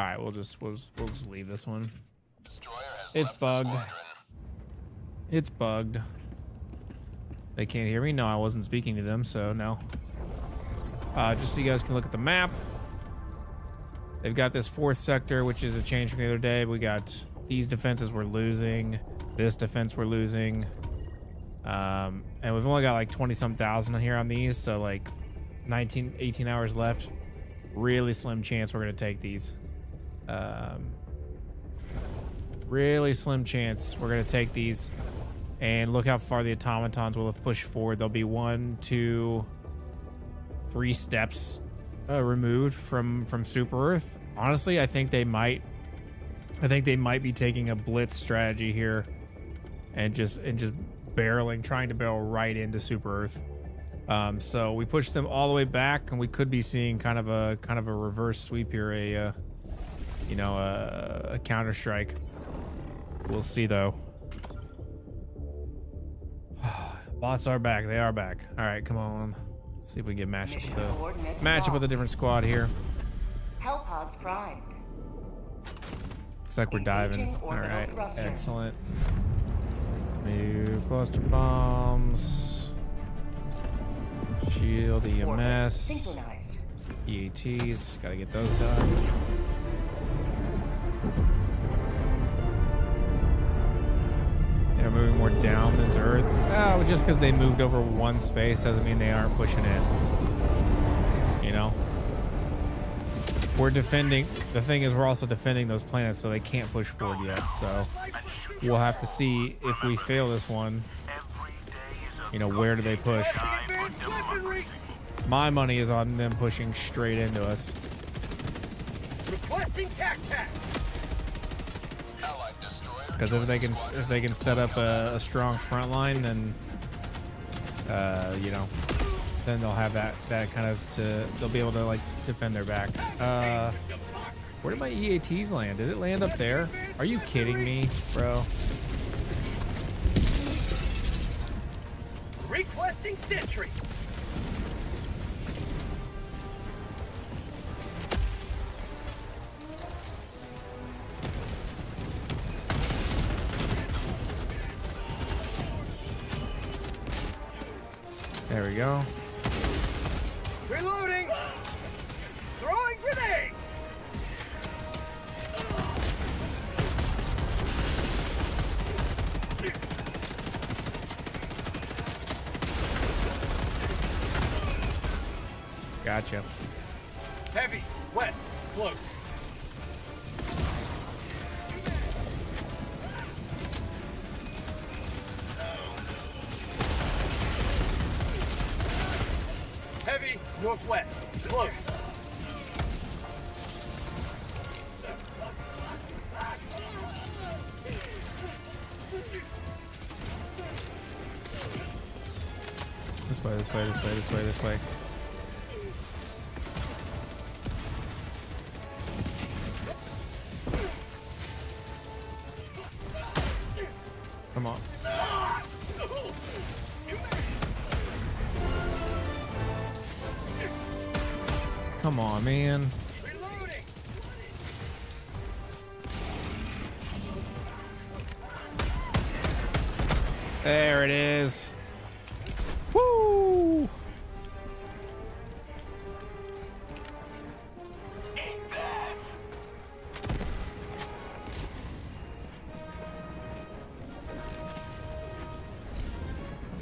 All right. We'll just we'll just, we'll just leave this one. It's bugged. It's bugged. They can't hear me? No, I wasn't speaking to them, so no. Uh, just so you guys can look at the map. They've got this fourth sector, which is a change from the other day. We got these defenses we're losing. This defense we're losing. Um, and we've only got like 20 some thousand here on these, so like 19, 18 hours left. Really slim chance we're going to take these. Um, really slim chance we're going to take these. And look how far the automatons will have pushed forward. They'll be one, two, three steps uh, removed from from Super Earth. Honestly, I think they might. I think they might be taking a blitz strategy here, and just and just barreling, trying to barrel right into Super Earth. Um, so we pushed them all the way back, and we could be seeing kind of a kind of a reverse sweep here, a uh, you know a, a counter strike. We'll see though. Bots are back. They are back. All right, come on. Let's see if we get matched up with a match up with a different squad here. Hellpods primed. Looks like we're diving. All right, thrusters. excellent. New cluster bombs. Shield EMS. EATs. Gotta get those done. Yeah, moving more down than to Earth. Oh, just because they moved over one space doesn't mean they aren't pushing in. You know? We're defending. The thing is, we're also defending those planets, so they can't push forward yet. So we'll have to see if we fail this one. You know, where do they push? My money is on them pushing straight into us. Requesting. Because if they can if they can set up a, a strong front line, then uh, you know, then they'll have that that kind of to they'll be able to like defend their back. Uh, where did my EATs land? Did it land up there? Are you kidding me, bro? Requesting sentry. There we go. Reloading. Throwing grenade. Gotcha. Heavy. West. Close. This way, this way,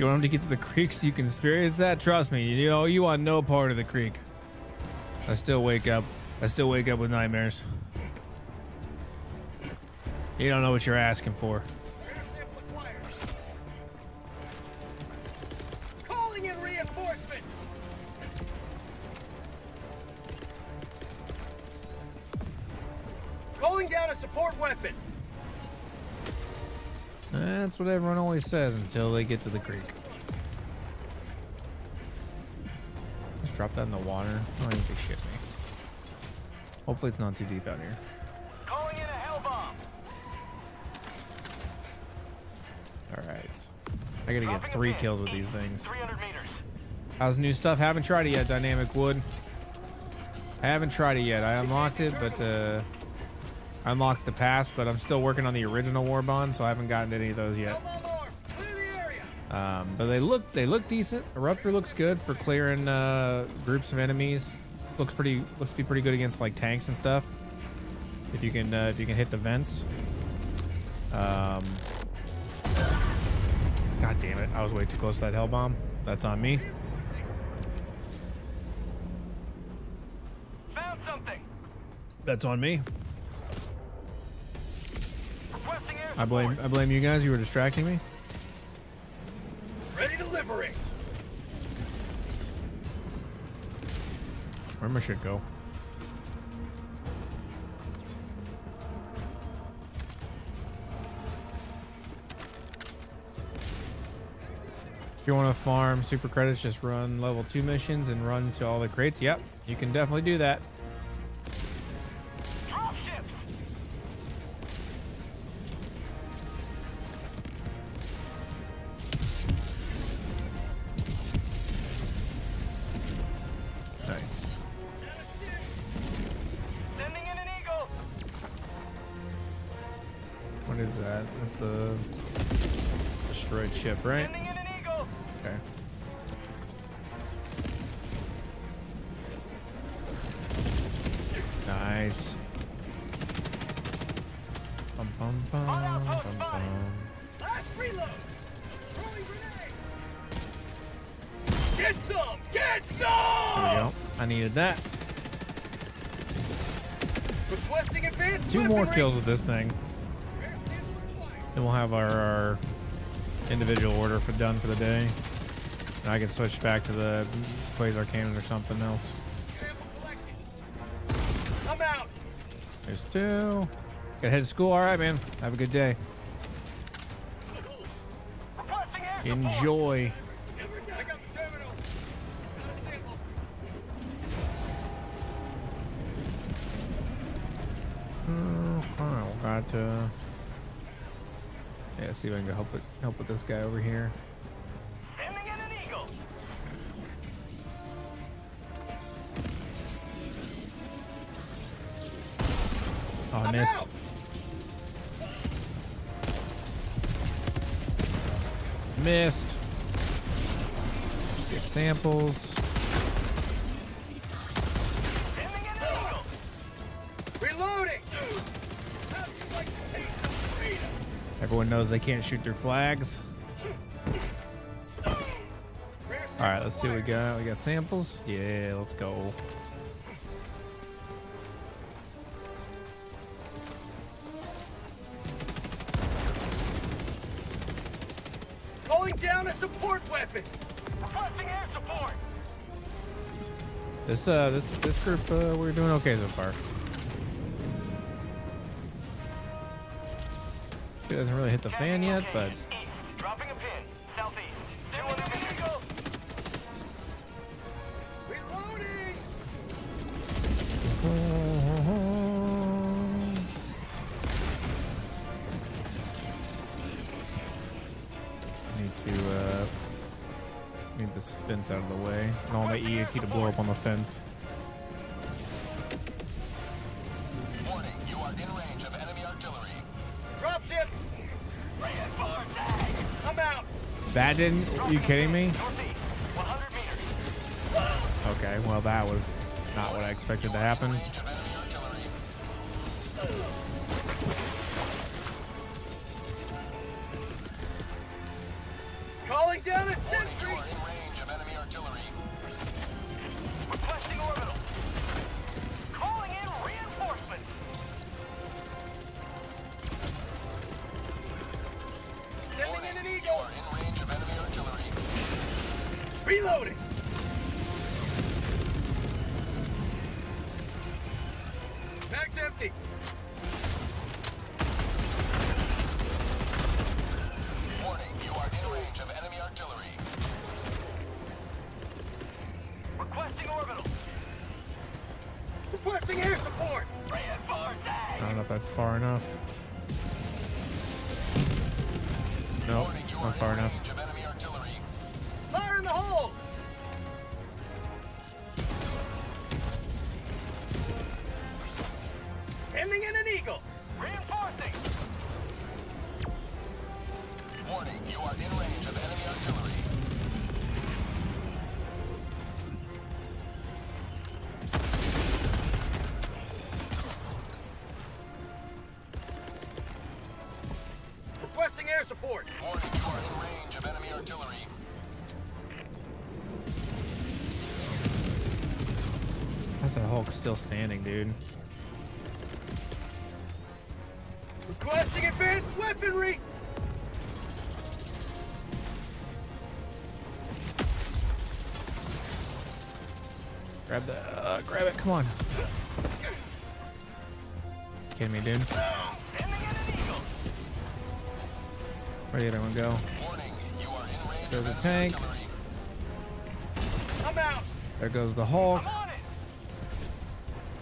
want him to get to the creek so you can experience that? Trust me, you know you want no part of the creek. I still wake up. I still wake up with nightmares. You don't know what you're asking for. That's what everyone always says until they get to the creek. Just drop that in the water. I don't think they shit me. Hopefully it's not too deep out here. Calling in a hell bomb. Alright. I gotta get Dropping three kills with these things. How's new stuff? Haven't tried it yet, Dynamic Wood. I haven't tried it yet. I unlocked it, but uh unlocked the pass, but I'm still working on the original War Bond, so I haven't gotten any of those yet. Elbow more. Clear the area. Um, but they look they look decent. Eruptor looks good for clearing uh, groups of enemies. Looks pretty looks to be pretty good against like tanks and stuff. If you can uh, if you can hit the vents. Um, God damn it! I was way too close to that hell bomb. That's on me. Found something. That's on me. I blame. I blame you guys. You were distracting me. Ready to liberate. Where my shit go? If you want to farm super credits, just run level two missions and run to all the crates. Yep, you can definitely do that. That? That's a destroyed ship, right? Sending in an eagle. Okay. Nice. Bum, bum, bum, bum, bum. Last reload. Throwing grenade. Get some. Get There some. we go. I needed that. Two more kills with this thing. We'll have our, our individual order for done for the day. And I can switch back to the Quasar Cannon or something else. I'm out. There's two. Gotta head to school. All right, man. Have a good day. Enjoy. See if I can go help it help with this guy over here. Sending in an eagle. Oh, I missed. Missed. Get samples. Knows they can't shoot their flags. All right, let's see what we got. We got samples. Yeah, let's go. Calling down a support weapon. Requesting air support. This uh this this group uh, we're doing okay so far. She hasn't really hit the fan yet, but East. Dropping a pin. Southeast. 200 meters. Eagle. Reloading. need to uh need this fence out of the way. I don't want my EAT to blow up on the fence. That didn't are you kidding me? Northeast. 100 meters. Okay, well that was not what I expected to happen. Still standing, dude. Requesting advanced weaponry! Grab the, uh, grab it, come on. Kidding me, dude? Where did everyone go? There's a tank. There goes the Hulk.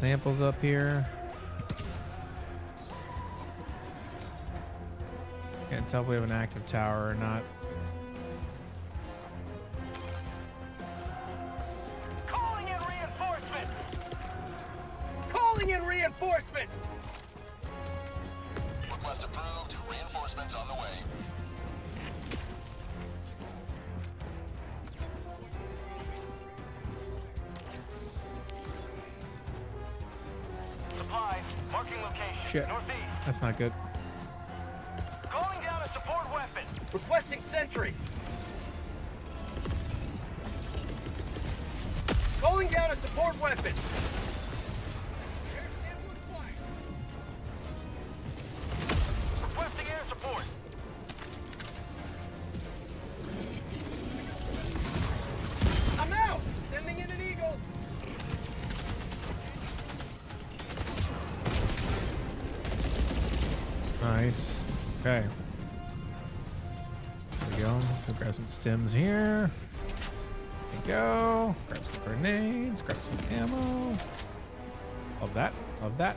samples up here. Can't tell if we have an active tower or not. stems here. There we go. Grab some grenades, grab some ammo. Love that, love that.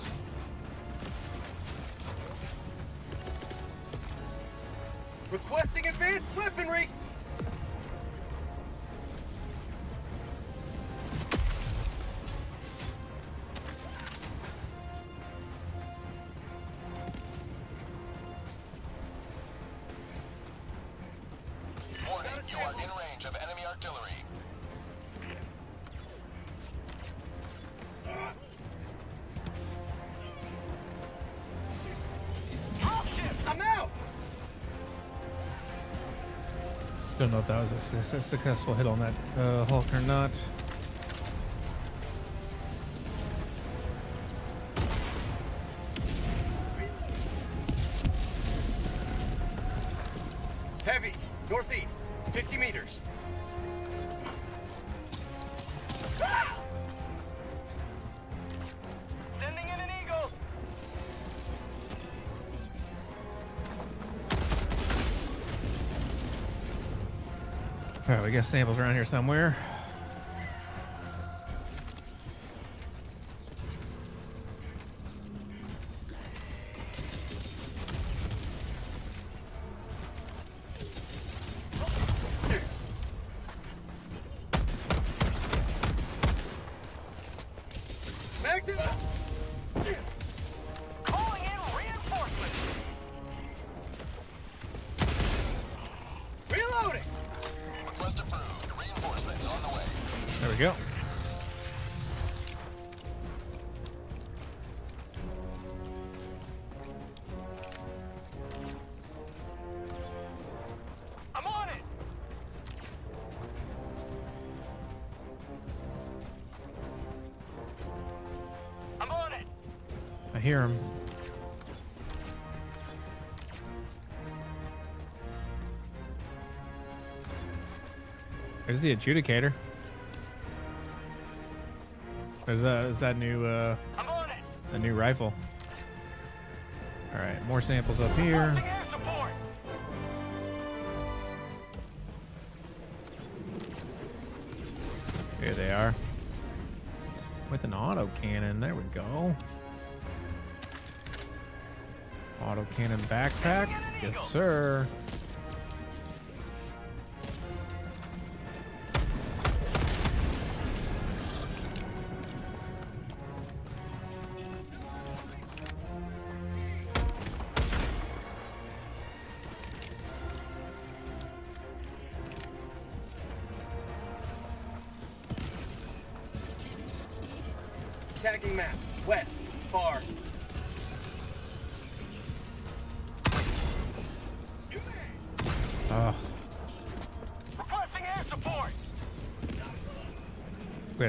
don't know if that was a, successful hit on that uh, Hulk or not. Right, guess samples around here somewhere. Max go. I'm on it. I'm on it. I hear him. There's the adjudicator. There's that is that new uh I'm on it. the new rifle. Alright, more samples up here. Requesting air support. Here they are. With an auto cannon. There we go. Auto cannon backpack. Yes, sir.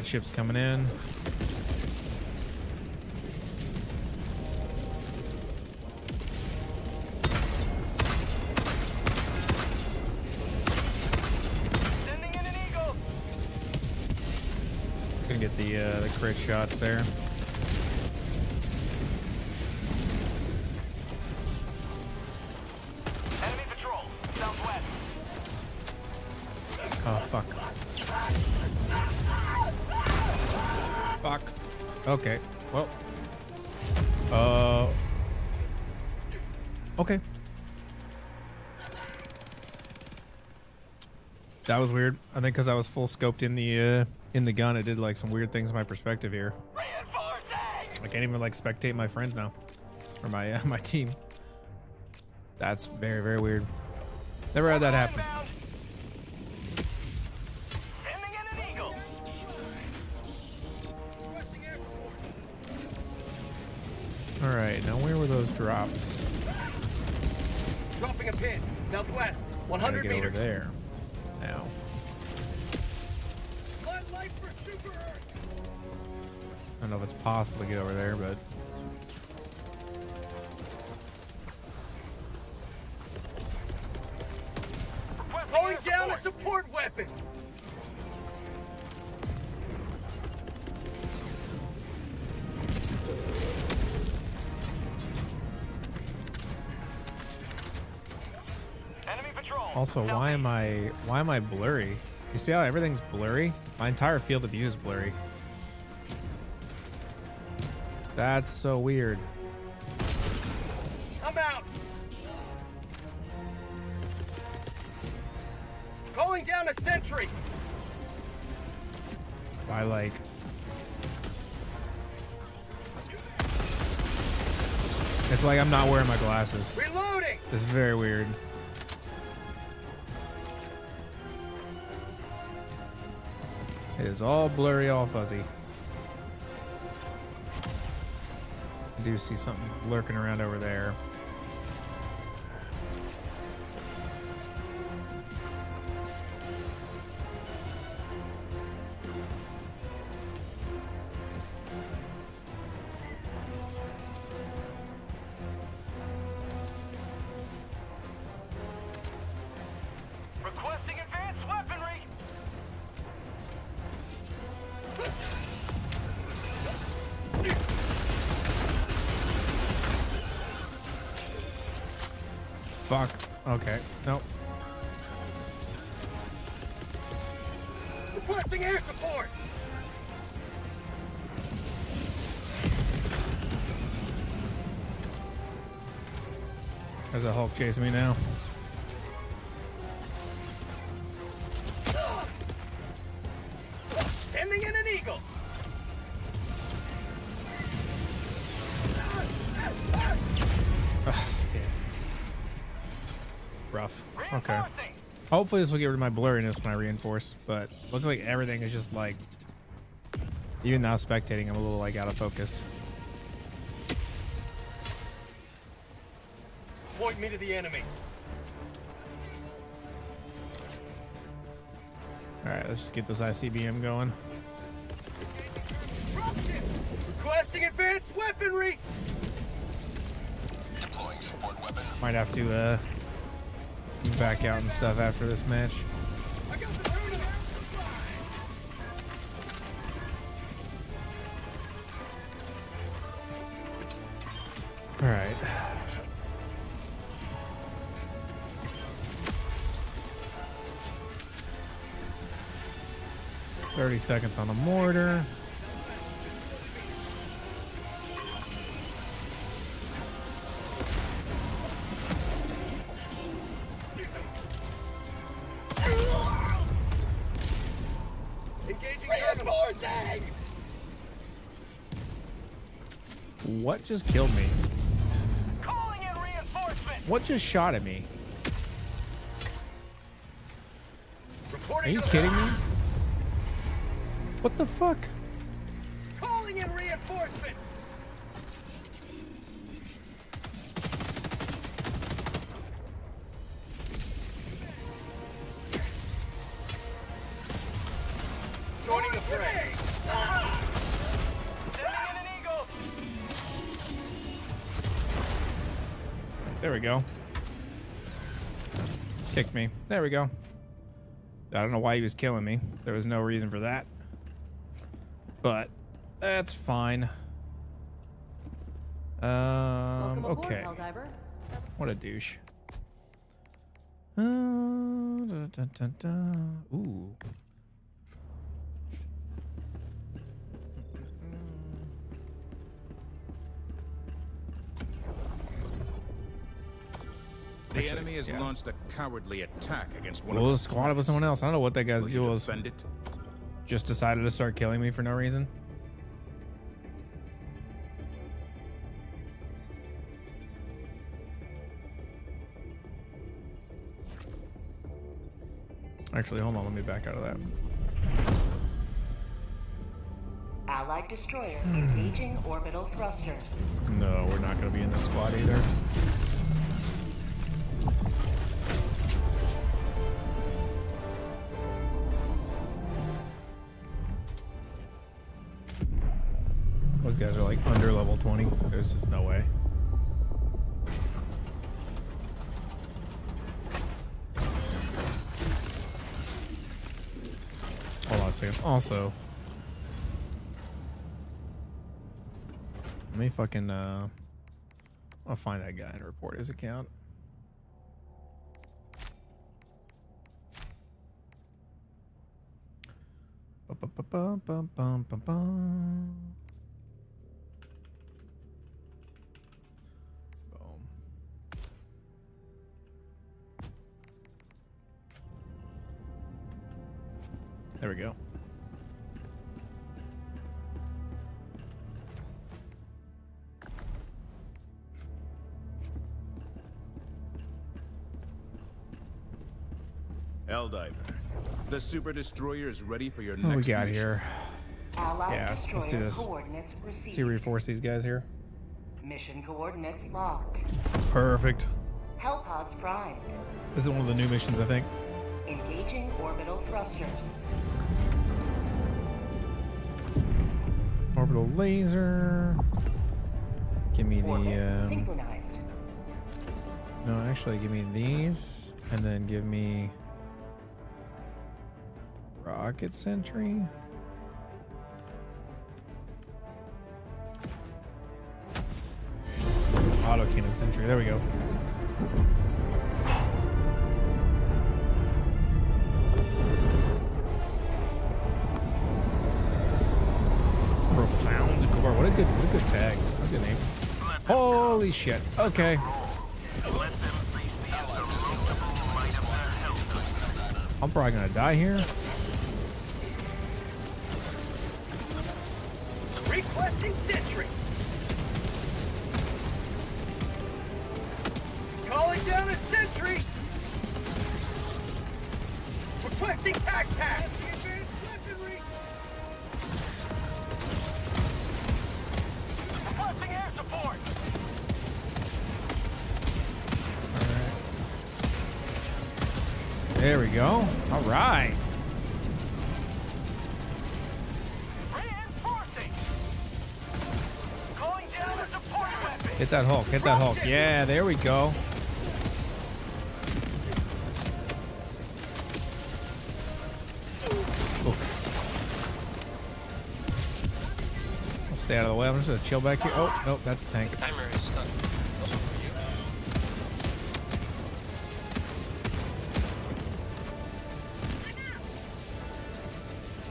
Got ships coming in. Sending in an eagle. Gonna get the uh, the crit shots there. That was weird. I think because I was full scoped in the uh, in the gun, it did like some weird things in my perspective here. I can't even like spectate my friends now, or my uh, my team. That's very very weird. Never had that happen. All right, now where were those drops? Also, why am I why am I blurry? You see how everything's blurry? My entire field of view is blurry. That's so weird. I'm out. Calling down a sentry. I like It's like I'm not wearing my glasses. Reloading. It's very weird. Is all blurry, all fuzzy. I do see something lurking around over there. Fuck. Okay. Nope. Requesting air support. There's a Hulk chasing me now. Hopefully this will get rid of my blurriness when I reinforce, but looks like everything is just like even now spectating I'm a little like out of focus. Point me to the enemy. Alright, let's just get this ICBM going. Requesting advanced weaponry. Deploying support weapon. Might have to uh back out and stuff after this match. Of Alright. Thirty seconds on the mortar. What just killed me? Calling in reinforcements. What just shot at me? Are you kidding me? What the fuck? There we go. I don't know why he was killing me. There was no reason for that. But that's fine. Um, okay. What a douche. Uh, da, da, da. Ooh. Yeah. launched a cowardly attack against one We'll of just squad it with someone else. I don't know what that guy's Will deal was. it? Just decided to start killing me for no reason. Actually, hold on. Let me back out of that. Allied destroyer engaging orbital thrusters. No, we're not going to be in this squad either. There's just no way. Hold on a second. Also, let me fucking uh I'll find that guy and report his account. Ba-ba-ba-bum-bum-bum-bum. Boom. We go. Helldiver. The super destroyer is ready for your What do next we got mission. here? Allied Yeah, let's do this. coordinates received. See reinforce these guys here. Mission coordinates locked. Perfect. Hellpods primed. This is one of the new missions, I think. Engaging orbital thrusters. Orbital laser. Give me the. Um, no, actually, give me these, and then give me rocket sentry. Auto cannon sentry. There we go. A good, what a good tag. What a good name. Holy shit. Okay. I'm probably gonna die here. Requesting sentry. Calling down a sentry. Requesting tac that Hulk. Hit that Hulk. Yeah, there we go. Oof. I'll stay out of the way. I'm just gonna chill back here. Oh, nope, that's a tank. Timer is stuck.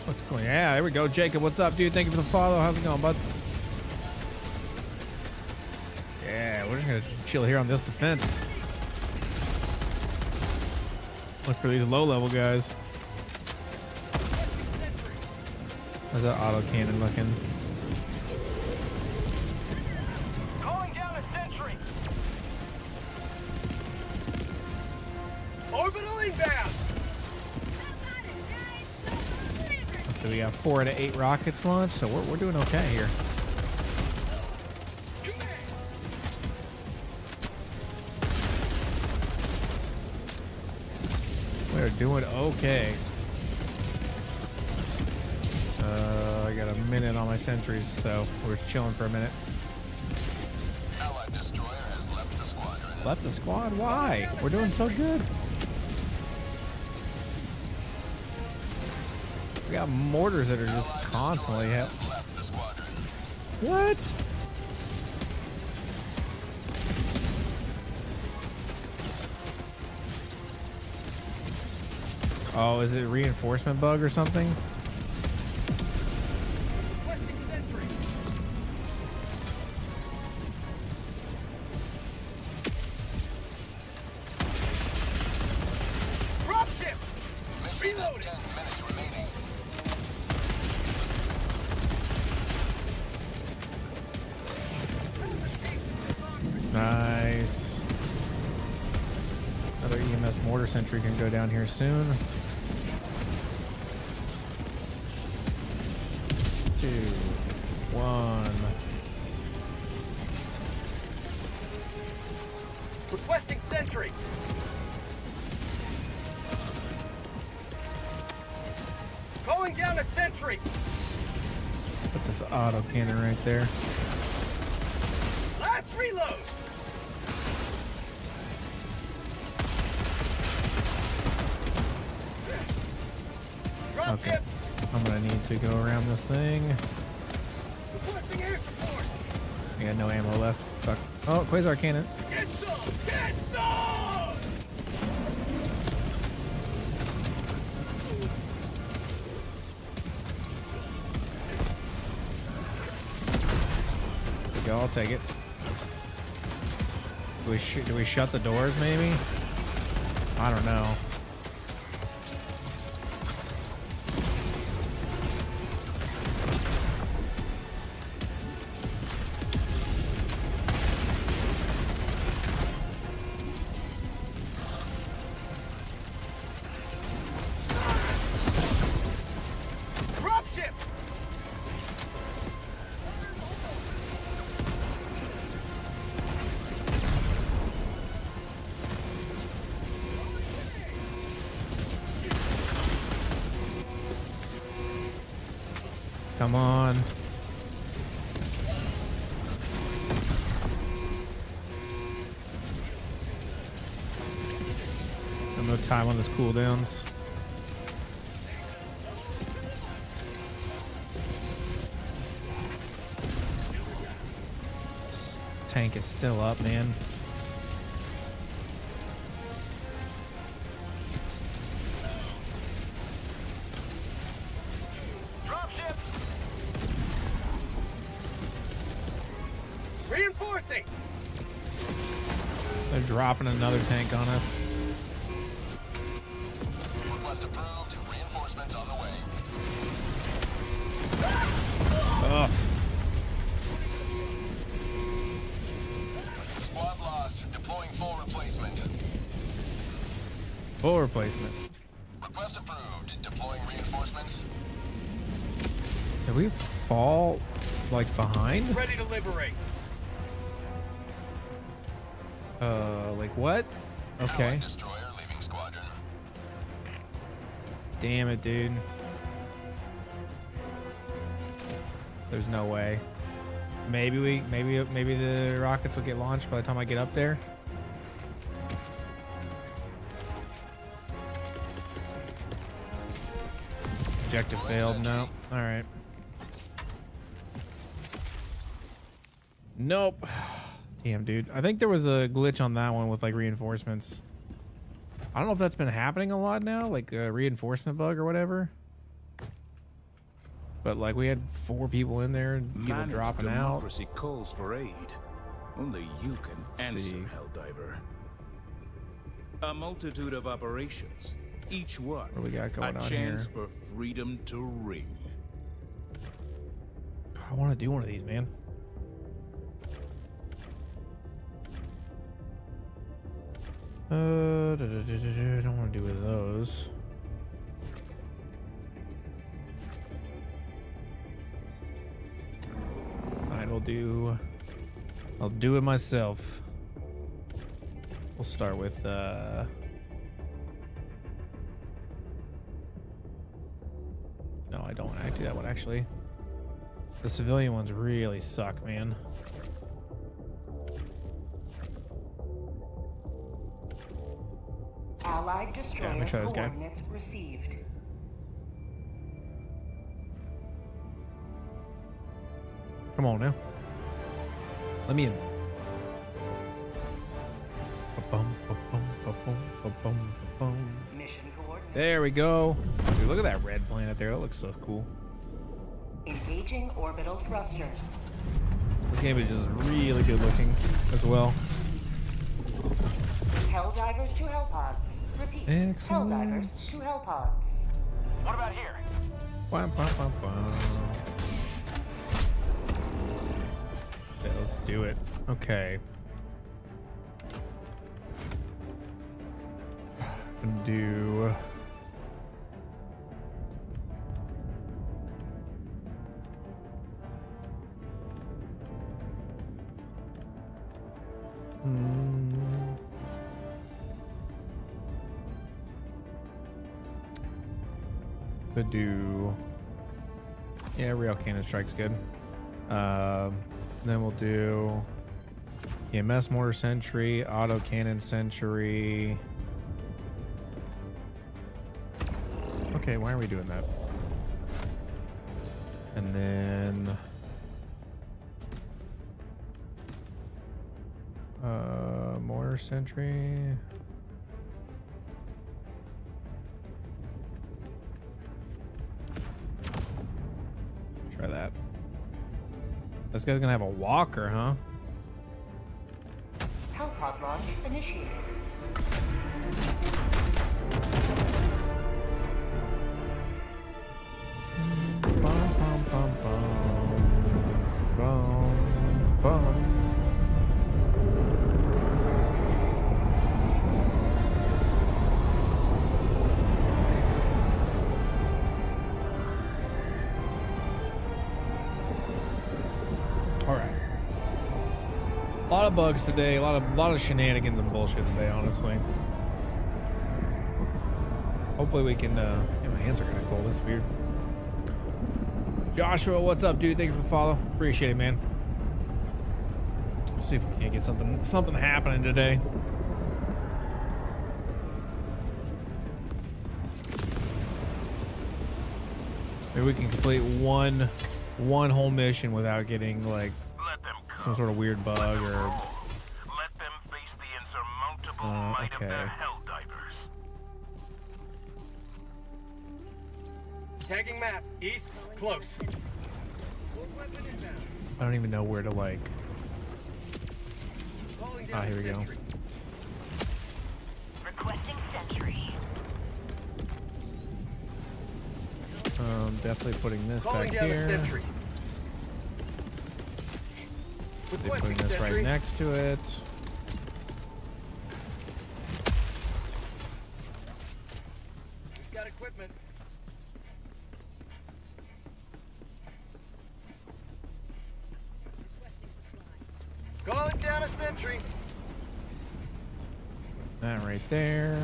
What's going? Yeah, there we go. Jacob, what's up, dude? Thank you for the follow. How's it going, bud? We're just gonna chill here on this defense. Look for these low-level guys. How's that auto cannon looking? Calling down a sentry. Orbital inbound. So we got four out of eight rockets launched, so we're, we're doing okay here. Doing okay. Uh, I got a minute on my sentries, so we're chilling for a minute. Allied destroyer has left the squadron. Left the squad? Why? We're doing so good. We got mortars that are just constantly hit. Left the squadron. What? Oh, is it reinforcement bug or something? Requesting sentry. Reloading. 10 minutes remaining. Nice. Another EMS mortar sentry can go down here soon. There. Last reload. Okay. I'm gonna need to go around this thing. I got no ammo left. Fuck. Oh, Quasar cannon. Go. I'll take it. Do we, do we shut the doors, maybe? I don't know. On this cooldowns. Tank is still up, man. Dropship! Reinforcing! They're dropping another tank on us. What? Okay. Destroyer leaving squadron. Damn it, dude. There's no way. Maybe we, maybe, maybe the rockets will get launched by the time I get up there. Objective failed. No. All right. Nope. Damn, dude. I think there was a glitch on that one with like reinforcements. I don't know if that's been happening a lot now, like a reinforcement bug or whatever. But like we had four people in there and people Managed dropping out. democracy calls for aid. Only you can answer, see. Helldiver. A multitude of operations, each one What do we got going a on chance here? for freedom to ring. I want to do one of these, man. Uh, I don't want to do with those. We'll do. I'll do it myself. We'll start with. uh... No, I don't want to do that one actually. The civilian ones really suck, man. Allied destroyer me try this guy. received. Come on now. Let me in. There we go. Dude, look at that red planet there. That looks so cool. Engaging orbital thrusters. This game is just really good looking as well. Helldivers to Hellpods. Repeat. Excellent. Helldivers to Hellpods. What about here? Wah, wah, wah, wah. Okay, let's do it. Okay. Gonna do. Hmm. Could do. Yeah, rail cannon strike's good. Um, then we'll do EMS mortar sentry, auto cannon sentry. Okay, why are we doing that? And then uh mortar sentry. This guy's gonna have a walker, huh? Initiated. Of bugs today. A lot of lot of shenanigans and bullshit today. Honestly. Hopefully we can. Uh, yeah, my hands are kind of cold. That's weird. Joshua, what's up, dude? Thank you for the follow. Appreciate it, man. Let's see if we can't get something something happening today. Maybe we can complete one one whole mission without getting like. Some sort of weird bug or Let them face the insurmountable Uh, might of their okay. hell divers. Tagging map. East. Close. I don't even know where to like. Calling Ah, here we go. Requesting sentry. Um, definitely putting this Calling back down a here. They're putting this right next to it. He's got equipment. Calling down a sentry. That right there.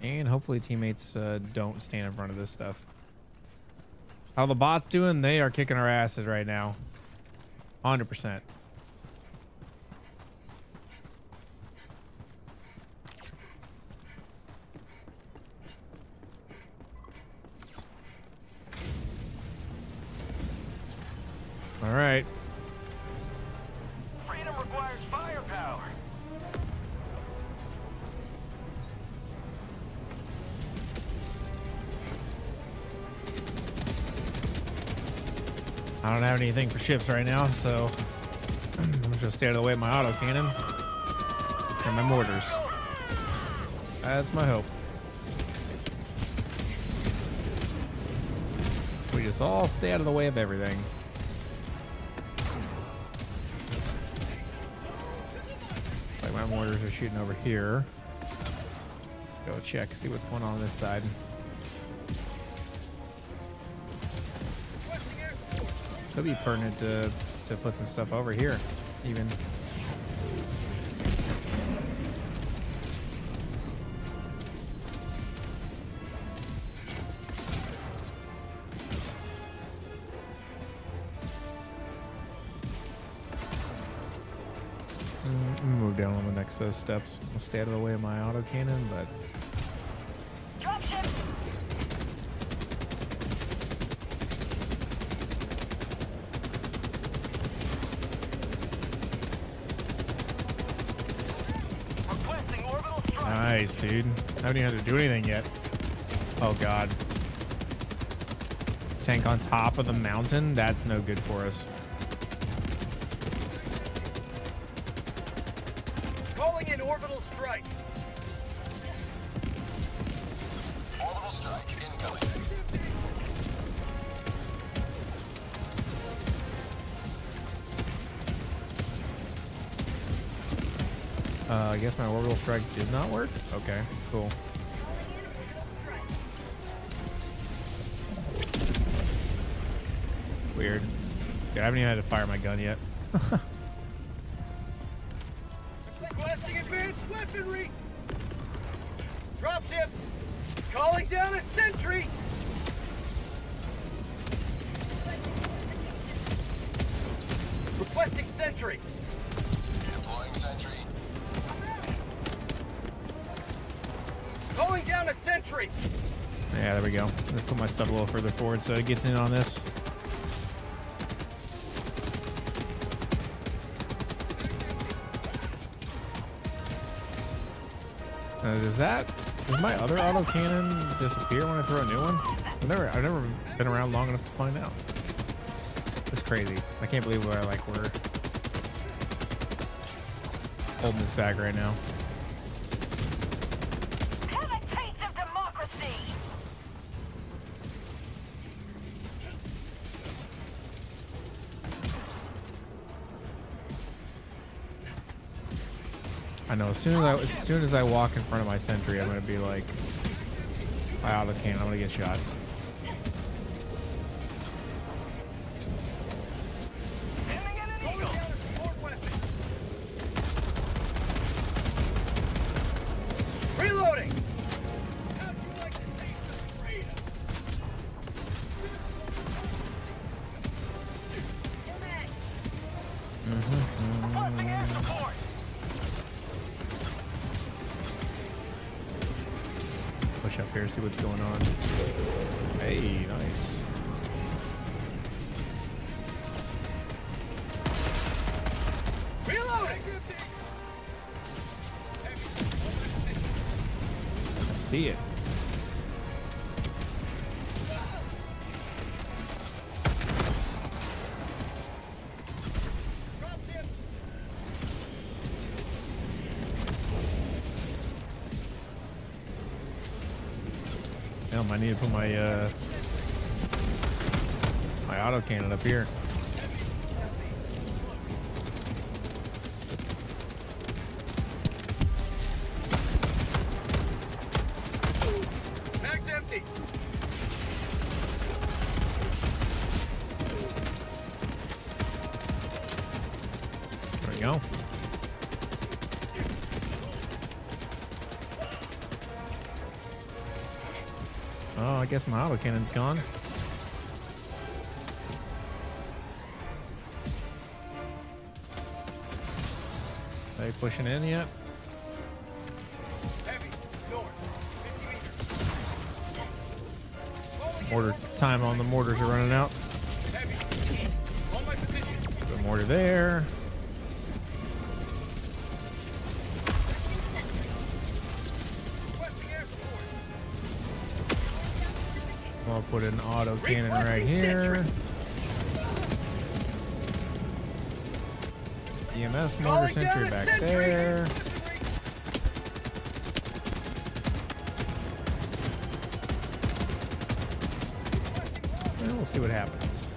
And hopefully teammates uh, don't stand in front of this stuff. How the bots doing? They are kicking our asses right now. 100%. For ships right now, so I'm just gonna stay out of the way of my auto cannon and my mortars. That's my hope. We just all stay out of the way of everything. Like my mortars are shooting over here. Go check, see what's going on on this side. Could be pertinent to to put some stuff over here, even. Mm, move down on the next uh, steps. I'll stay out of the way of my autocannon, but Dropship. Requesting orbital strike. nice, dude. I haven't even had to do anything yet. Oh god. Tank on top of the mountain? That's no good for us. Calling in orbital strike. Orbital strike incoming. Uh, I guess my orbital strike did not work. Okay, cool. Weird. I haven't even had to fire my gun yet. stuff a little further forward so it gets in on this. Uh, does that does my other auto cannon disappear when I throw a new one? I've never I've never been around long enough to find out. It's crazy. I can't believe we're like we're holding this back right now. Have a taste of democracy. I know. As soon as I as soon as I walk in front of my sentry, I'm gonna be like, I auto cannon. I'm gonna get shot. See what's going on. I need to put my uh my auto cannon up here. Cannon's gone. Are they pushing in yet? Heavy. North. 50 meters. Mortar time on the mortars are running out. Put mortar there. Auto cannon right here. EMS mortar Calling sentry back sentry. there. We'll see what happens.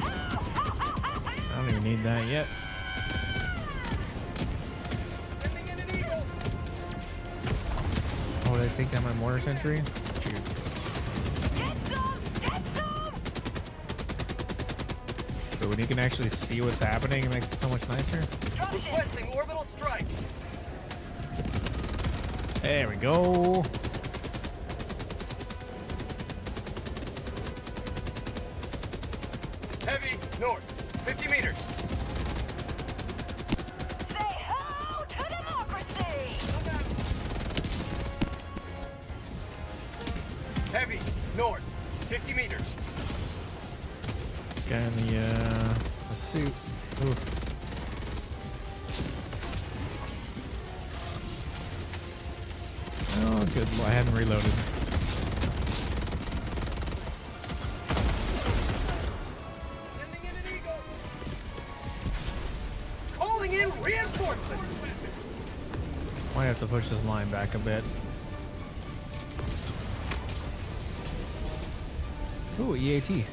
I don't even need that yet. Take down my mortar sentry? Shoot. So when you can actually see what's happening, it makes it so much nicer. Requesting orbital strike. There we go. Suit. Oof. Oh, good. I hadn't reloaded. Sending in an eagle. Calling in reinforcements. Might have to push this line back a bit. Ooh, EAT.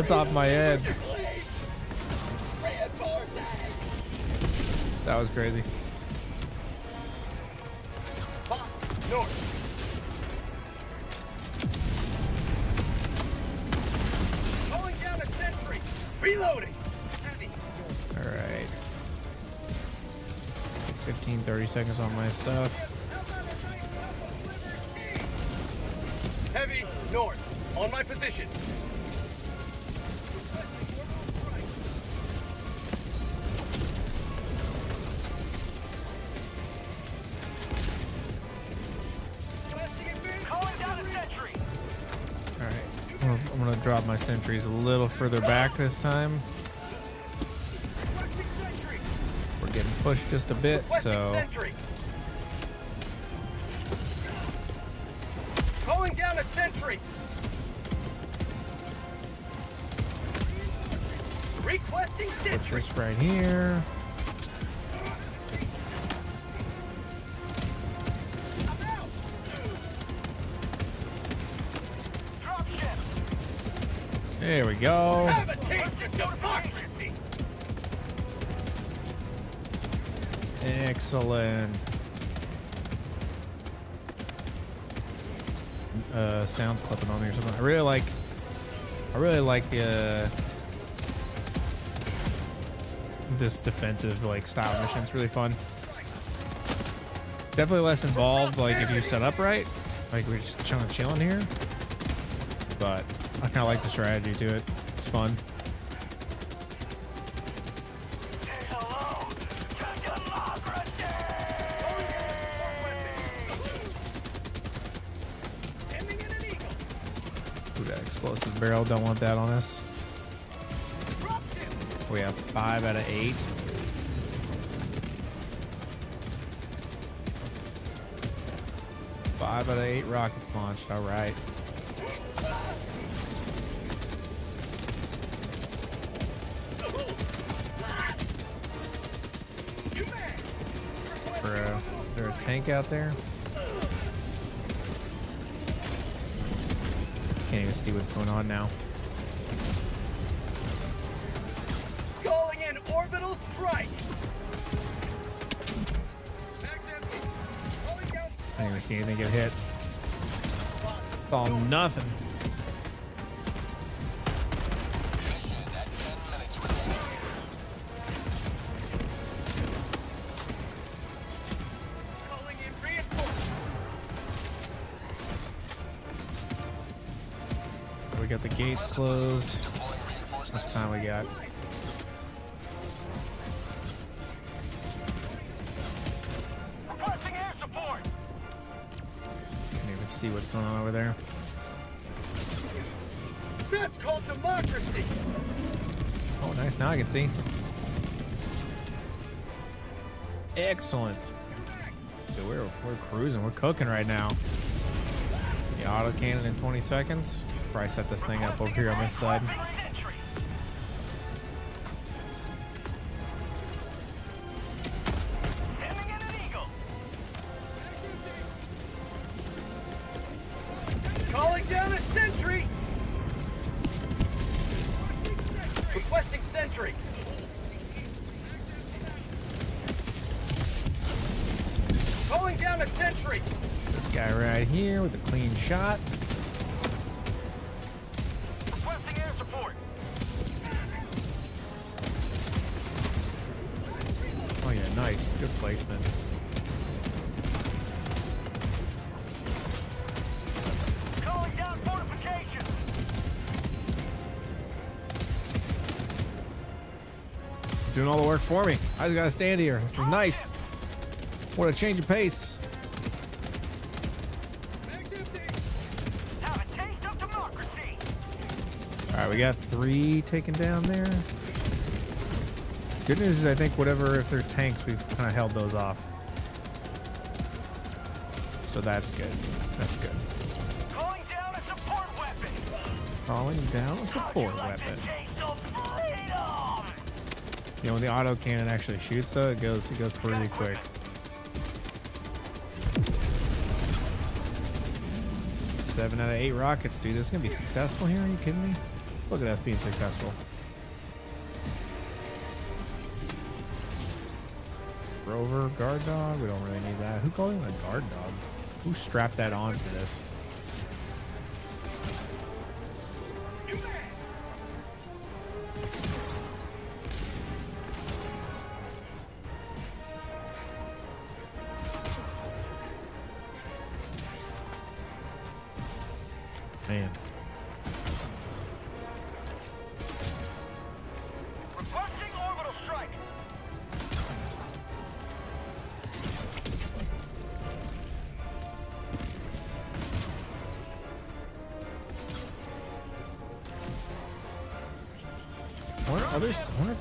On top of my head. That was crazy. Reloading. All right. 15, 30 seconds on my stuff. Gonna drop my sentries a little further back this time. We're getting pushed just a bit, so. Calling down a sentry. Requesting put sentry. this right here. Go. Excellent. uh, sounds clipping on me or something. I really like. I really like uh, this defensive like style mission. It's really fun. Definitely less involved, like if you set up right. Like we're just chilling, chilling here. But I kind of like the strategy to it. It's fun. That explosive barrel. Don't want that on us. We have five out of eight. Five out of eight rockets launched. All right. Out there? Can't even see what's going on now. Calling in orbital strike. I didn't even see anything get hit. Saw nothing. Can't even see what's going on over there. That's called democracy. Oh, nice. Now I can see. Excellent. Dude, we're, we're cruising. We're cooking right now. The auto cannon in 20 seconds. Probably set this thing up over here on this side. For me. I just gotta stand here. This is nice. What a change of pace. Have a taste of democracy. All right, we got three taken down there. Good news is I think whatever, if there's tanks, we've kind of held those off. So that's good. That's good. Calling down a support weapon. Calling down a support weapon. You know, when the auto cannon actually shoots though, it goes it goes pretty quick. Seven out of eight rockets, dude. This is gonna be successful here. Are you kidding me? Look at us being successful. Rover, guard dog. We don't really need that. Who called him a guard dog? Who strapped that on for this?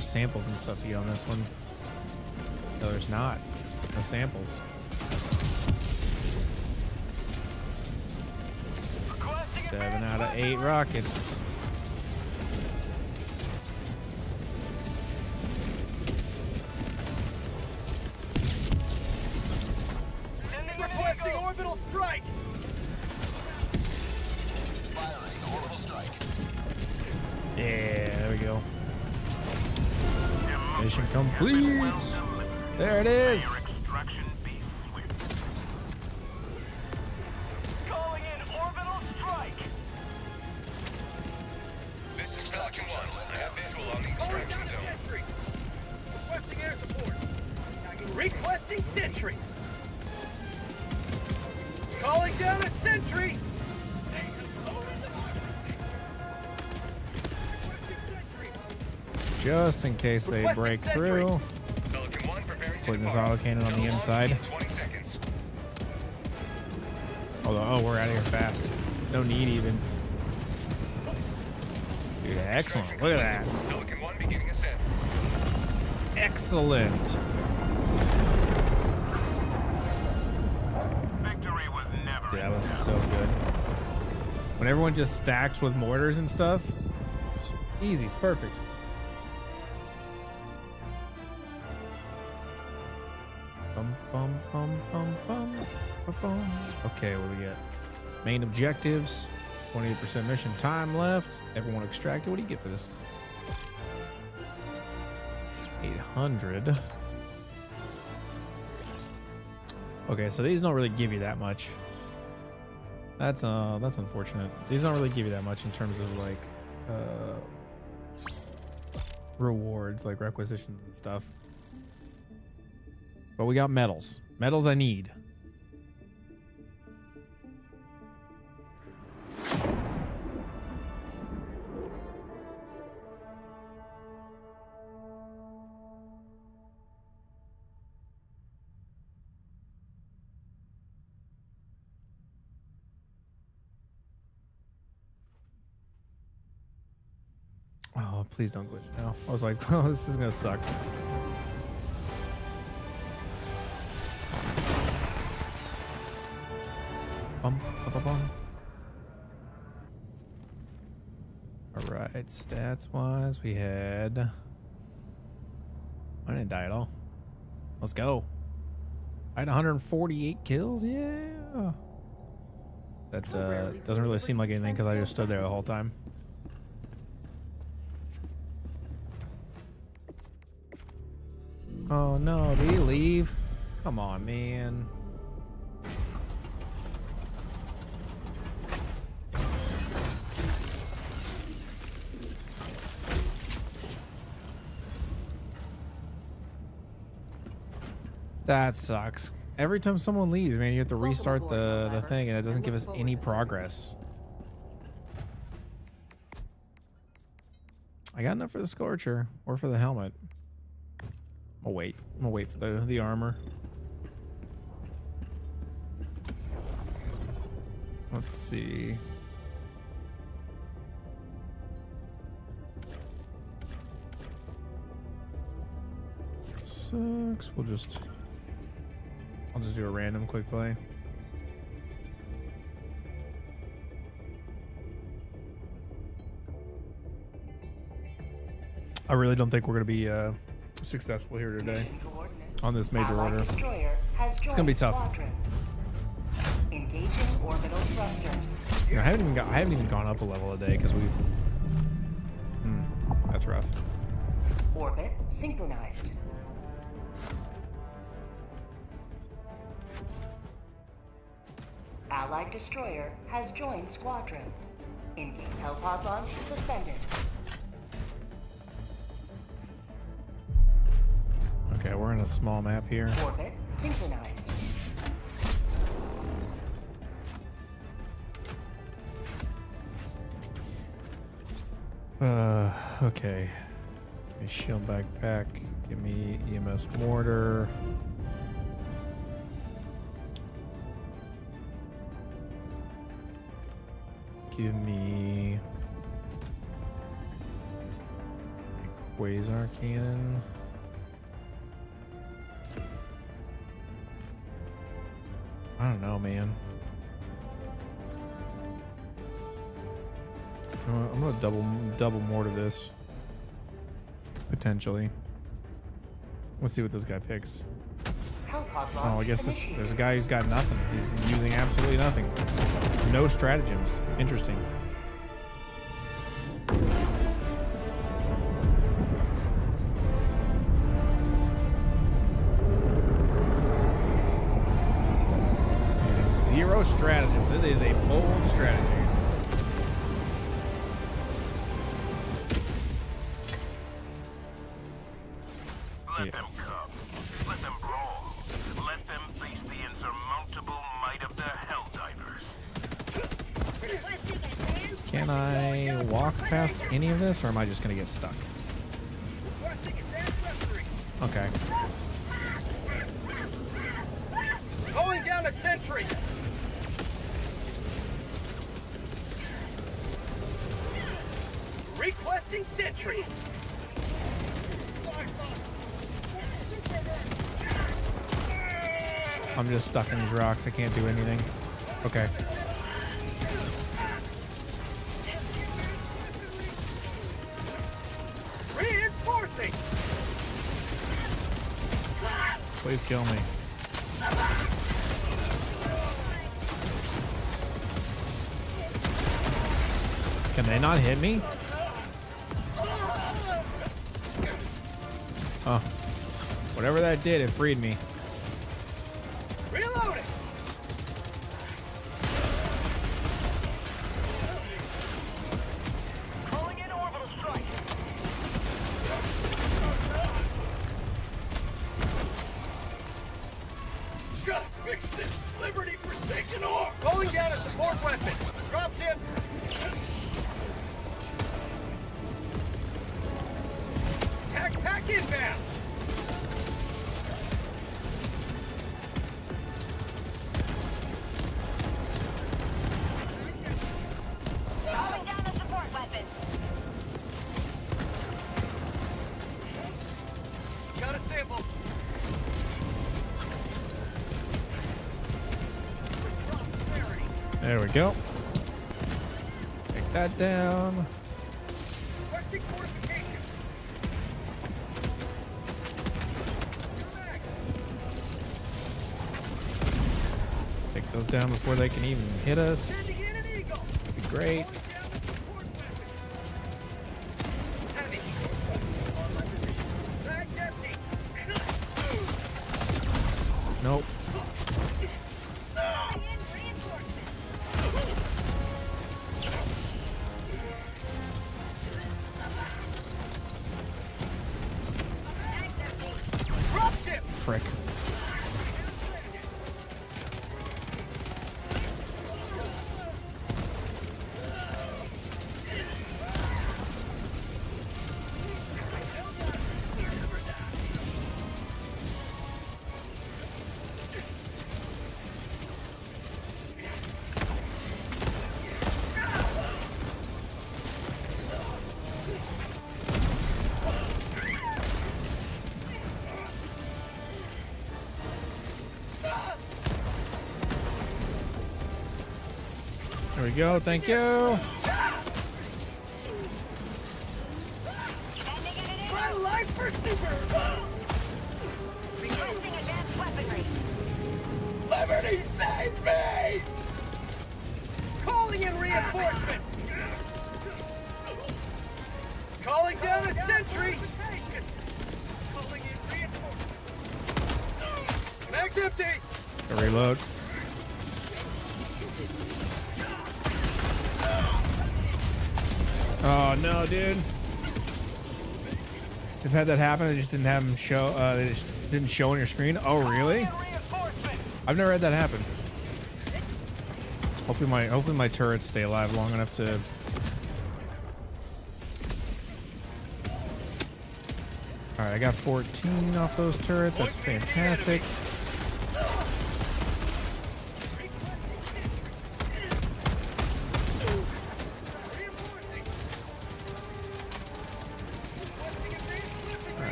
There's samples and stuff get on this one. No, there's not. No samples. Seven out of eight rockets. Just in case they Requesting break sentry. through. Pelican 1 preparing Putting this depart. autocannon on the inside. in Although, oh, we're out of here fast. No need even. Dude, excellent. Look at that. Pelican 1 beginning ascent. Excellent. Victory was never Yeah, that was so good. When everyone just stacks with mortars and stuff, easy, it's perfect. Main objectives, 28% mission time left. Everyone extracted. What do you get for this? 800. Okay, so these don't really give you that much. That's uh that's unfortunate. These don't really give you that much in terms of like uh rewards, like requisitions and stuff. But we got medals. Medals I need. Please don't glitch now. I was like, oh, this is gonna suck. Bum, bum, bum, bum. All right, stats wise, we had. I didn't die at all. Let's go. I had 148 kills. Yeah. That uh, doesn't really seem like anything because I just stood there the whole time. Oh no, did he leave? Come on, man. That sucks. Every time someone leaves, man, you have to restart the, the thing and it doesn't give us any progress. I got enough for the Scorcher or for the helmet. I'll wait. I'm gonna wait for the the armor. Let's see. Sucks. We'll just. I'll just do a random quick play. I really don't think we're gonna be uh, successful here today on this major Allied order. It's gonna be tough. squadron. Engaging orbital thrusters. You know, I haven't even got, I haven't even gone up a level a day because we. Hmm, that's rough. Orbit synchronized. Allied destroyer has joined squadron. Engage Hellpod launch suspended. Okay, we're in a small map here. Orbit synchronized. Uh, okay. Give me shield backpack. Give me EMS mortar. Give me a quasar cannon. Don't know, man. I'm gonna double double more to this. Potentially. Let's see what this guy picks. Oh, I guess this, there's a guy who's got nothing. He's using absolutely nothing. No stratagems. Interesting. This, or am I just gonna get stuck? Requesting advanced referee. Okay. Calling down a sentry. Requesting sentry. I'm just stuck in these rocks. I can't do anything. Okay. Please kill me. Can they not hit me? Oh. Whatever that did, it freed me. Reloading. We go. Take that down. Take those down before they can even hit us. We go. Thank you. Had that happen. They just didn't have them show. Uh, they just didn't show on your screen. Oh really? I've never had that happen. Hopefully my hopefully my turrets stay alive long enough to. All right, I got 14 off those turrets. That's fantastic.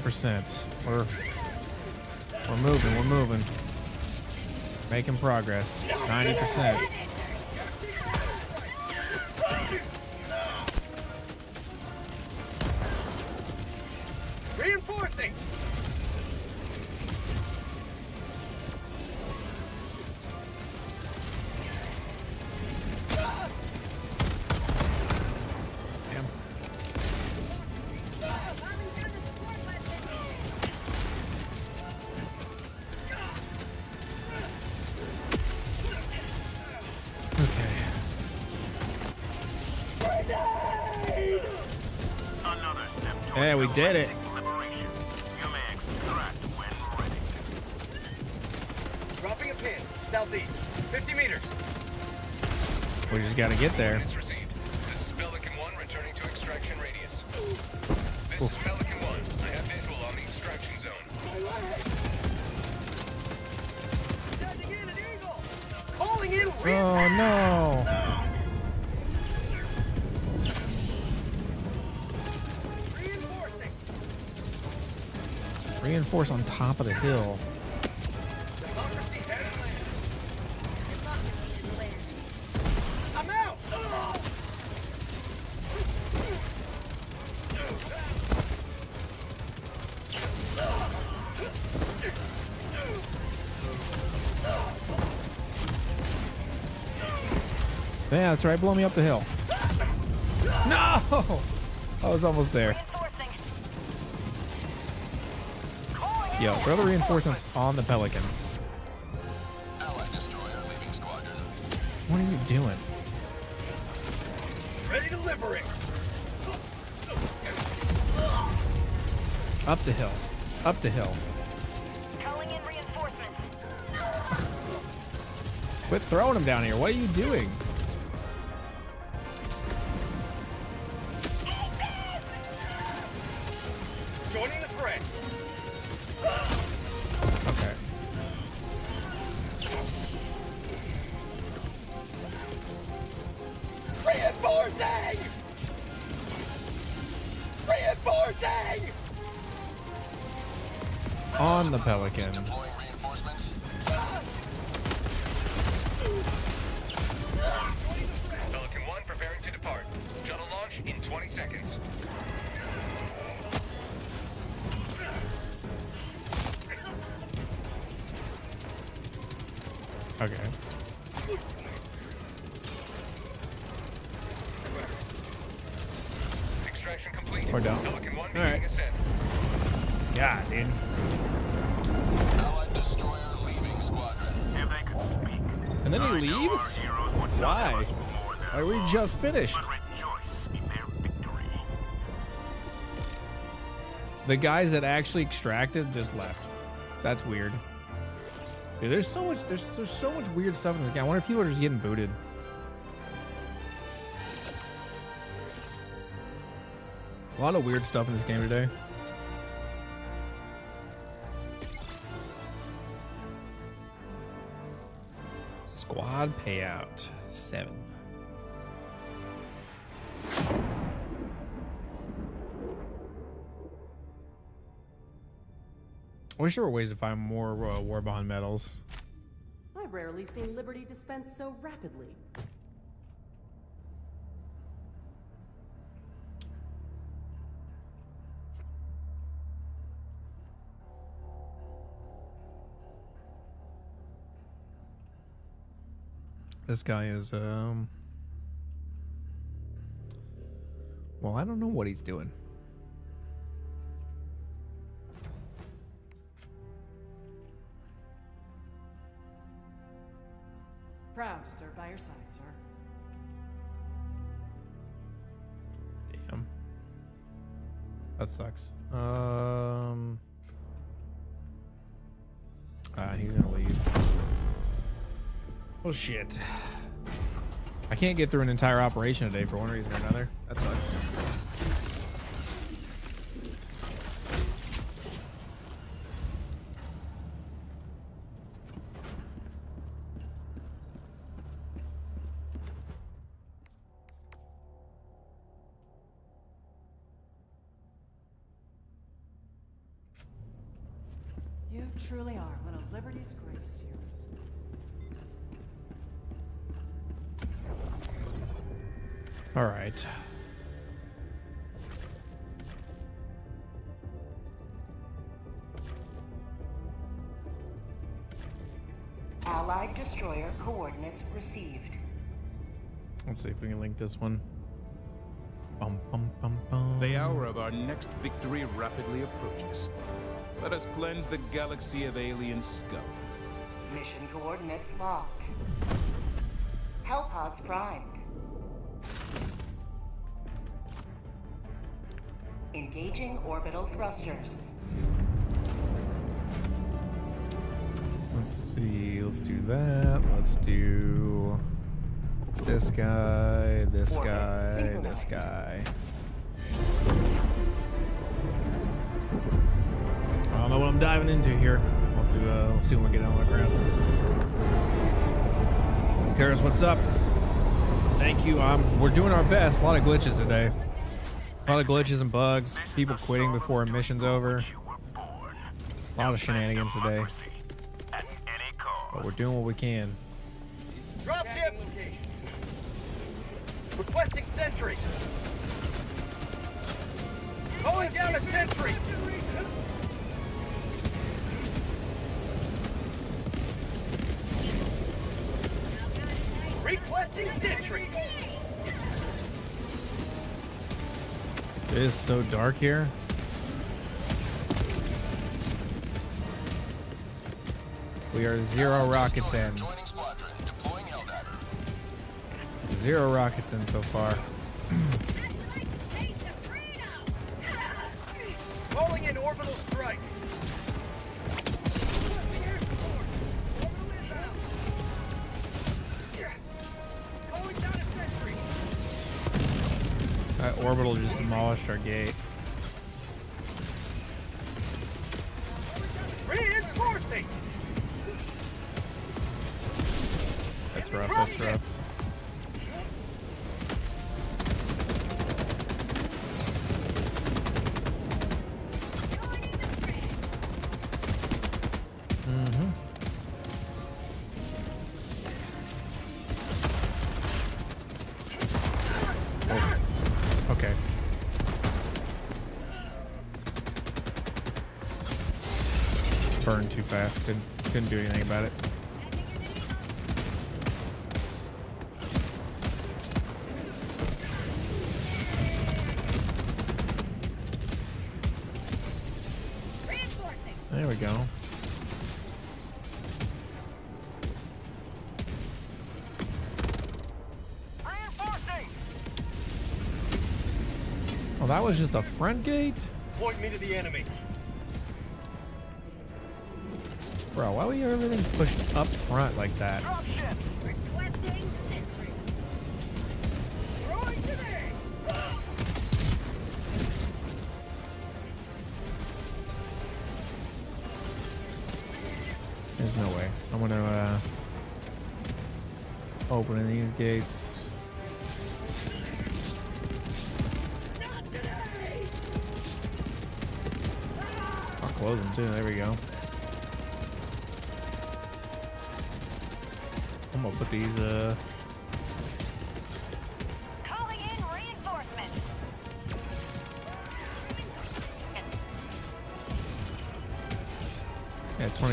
10%. We're, we're moving, we're moving. Making progress. 90%. Yeah, we did it. Liberation. You may extract when ready. Dropping a pin. Southeast. 50 meters. We just gotta get there. This is Pelican 1 returning to extraction radius. This is Pelican 1. I have visual on the extraction zone. Tagging in an eagle. Oh no. Reinforce on top of the hill. Yeah, that's right. Blow me up the hill. No! I was almost there. Yo, throw the reinforcements on the Pelican. Allied destroyer leaving squadron. What are you doing? Ready to liberate. Up the hill. Up the hill. Calling in reinforcements. Quit throwing them down here. What are you doing? Just finished? but rejoice in their victory. The guys that actually extracted just left. That's weird. Dude, there's so much there's there's so much weird stuff in this game. I wonder if people are just getting booted. A lot of weird stuff in this game today. Squad payout wish there were ways to find more uh, war bond medals. I've rarely seen Liberty dispensed so rapidly. This guy is um Well, I don't know what he's doing. Proud to serve by your side, sir. Damn. That sucks. Um Ah, he's gonna leave. Oh shit. I can't get through an entire operation today for one reason or another. That sucks. Allied destroyer coordinates received. Let's see if we can link this one. Bum, bum, bum, bum. The hour of our next victory rapidly approaches. Let us cleanse the galaxy of alien scum. Mission coordinates locked. Hellpods primed. Engaging orbital thrusters. Let's see. Let's do that. Let's do this guy, this guy, this guy. I don't know what I'm diving into here. We'll, have to, uh, we'll see when we get on the ground. Karis, what's up? Thank you. Um, we're doing our best. A lot of glitches today. A lot of glitches and bugs. People quitting before a mission's over. A lot of shenanigans today. At any cost. But we're doing what we can. Dropship! Requesting sentry. Calling down a sentry. Requesting sentry. It is so dark here. We are zero rockets in. Joining squadron. Deploying Helldiver. Zero rockets in so far. Calling in orbital strike. Calling down a sentry. That orbital just demolished our gate. Was just the front gate? Point me to the enemy. Bro, why would you everything pushed up front like that?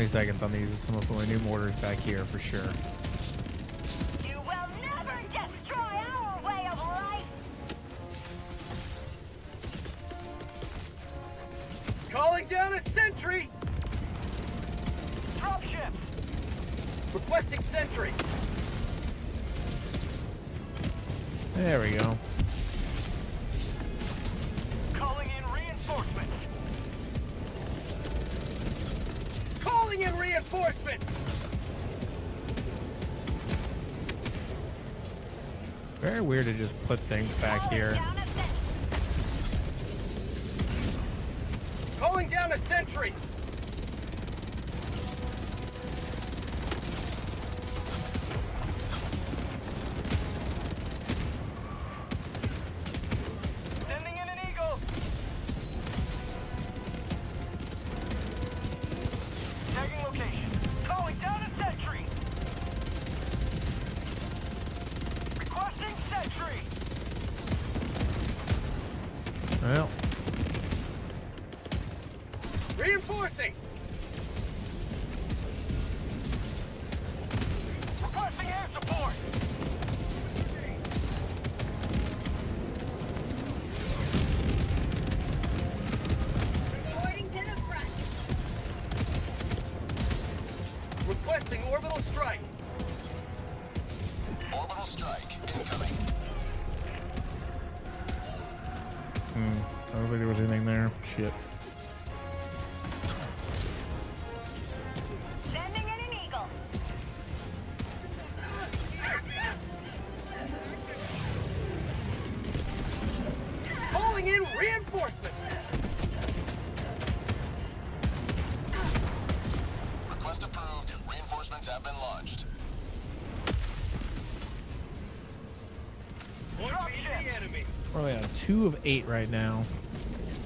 Seconds on these. Some of my new mortars back here for sure. Put things back here. Calling down a sentry. Two of eight right now.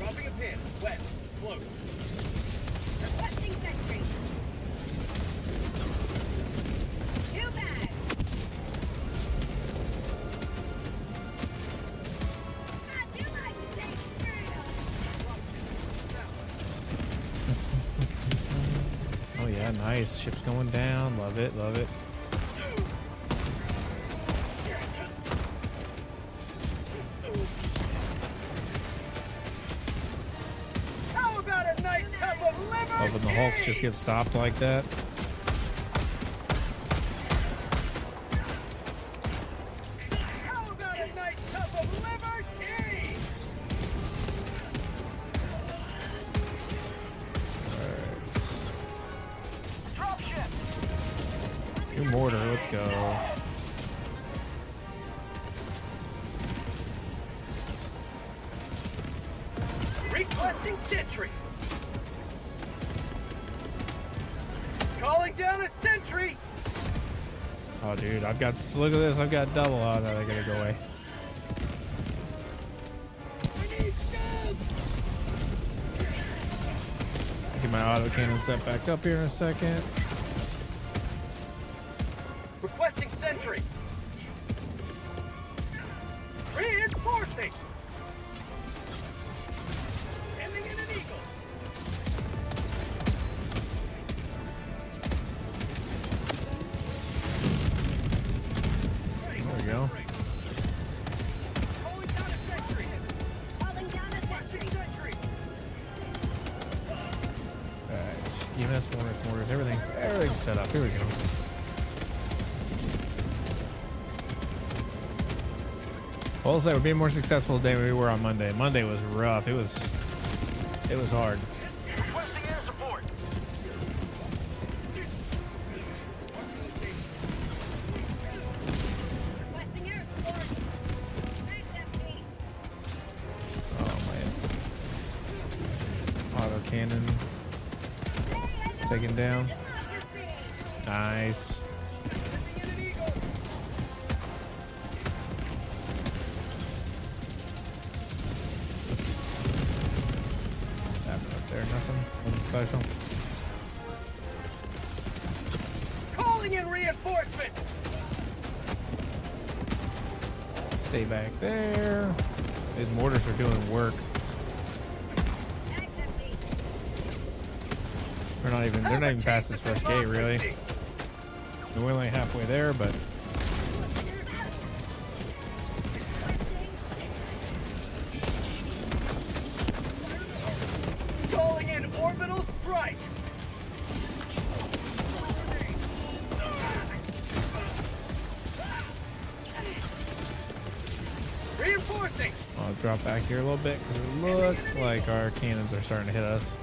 Dropping a pin. West. Close. Requesting sentry. Two bags. I do like to take thrills. Oh yeah, nice. Ship's going down. Love it, love it. Just get stopped like that. Got look at this, I've got double. Oh no, they're gonna go away. Get my auto cannon set back up here in a second. Well, say we're being more successful today than we were on Monday. Monday was rough. It was it was hard. Not even they're not even past this first gate really. We're only halfway there, but Calling in orbital strike. Reinforcing. I'll drop back here a little bit because it looks like our cannons are starting to hit us.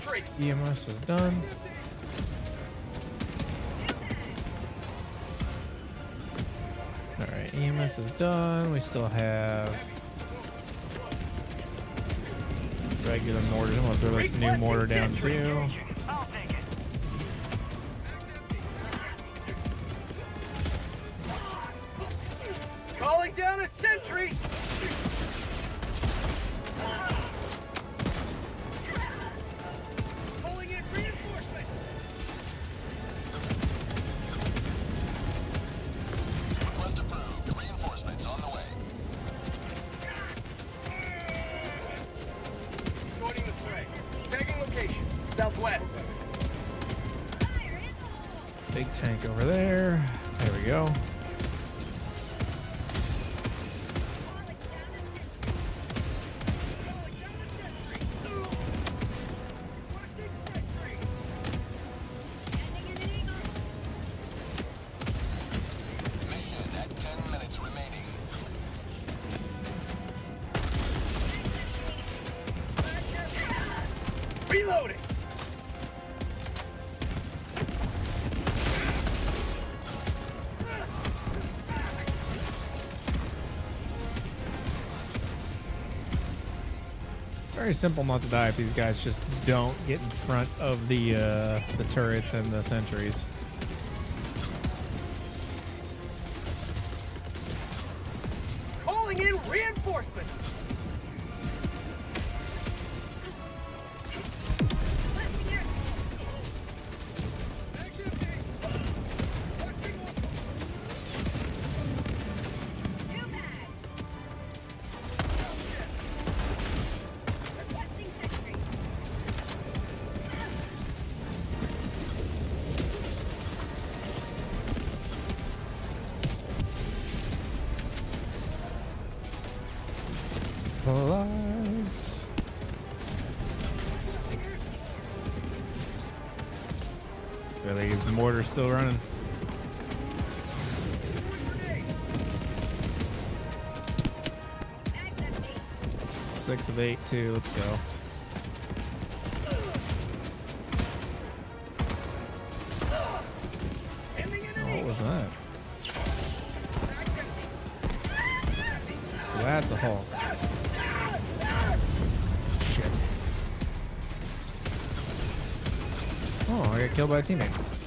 Sentry. EMS is done. Is done. We still have regular mortar. I'm gonna throw this new mortar down too. Very simple not to die if these guys just don't get in front of the uh, the turrets and the sentries. Of eight, too. Let's go. Oh, what was that? That's a Hulk. Shit. Oh, I got killed by a teammate.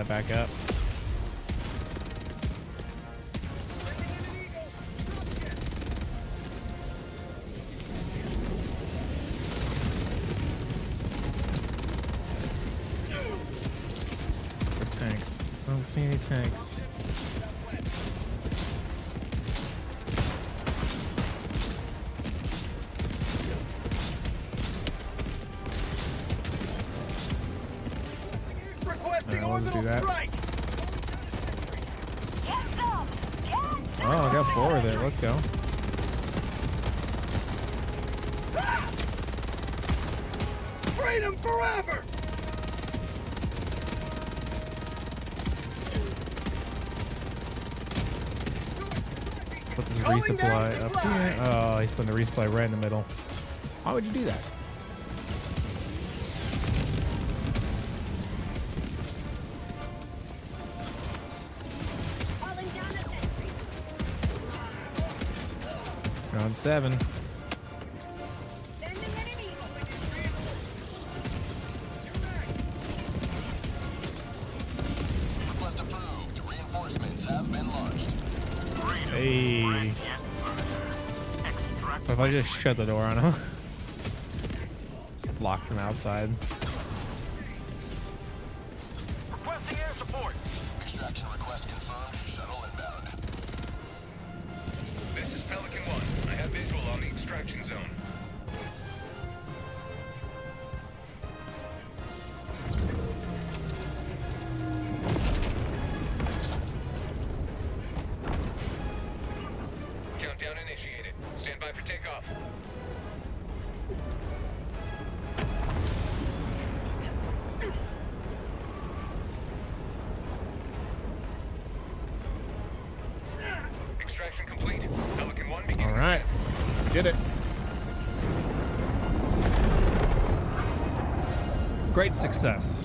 Set back up. Tanks. I don't see any tanks. Alright, let's do that. Oh, I got four with it. Let's go. Freedom forever. Put this resupply up here. Oh, he's putting the resupply right in the middle. Why would you do that? Seven. Request approved. Reinforcements have been launched. Hey. What if I just shut the door on him? Locked him outside. Success.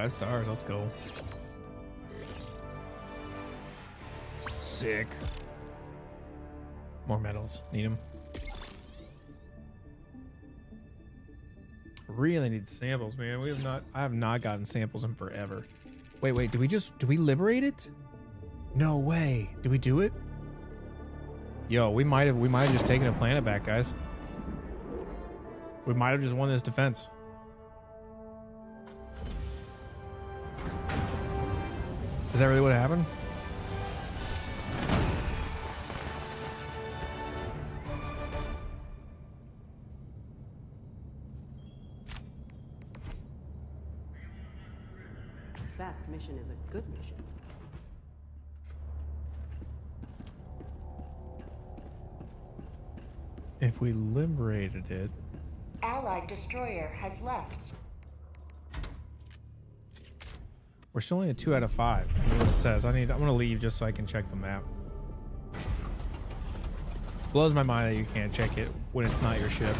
Five stars. Let's go. Sick. More medals. Need them. Really need samples, man. We have not. I have not gotten samples in forever. Wait, wait. do we just? Do we liberate it? No way. Do we do it? Yo, we might have. We might have just taken a planet back, guys. We might have just won this defense. Is that really what happened? Fast mission is a good mission. If we liberated it, Allied destroyer has left. We're still only a two out of five. It says. I need. I'm gonna leave just so I can check the map. Blows my mind that you can't check it when it's not your ship.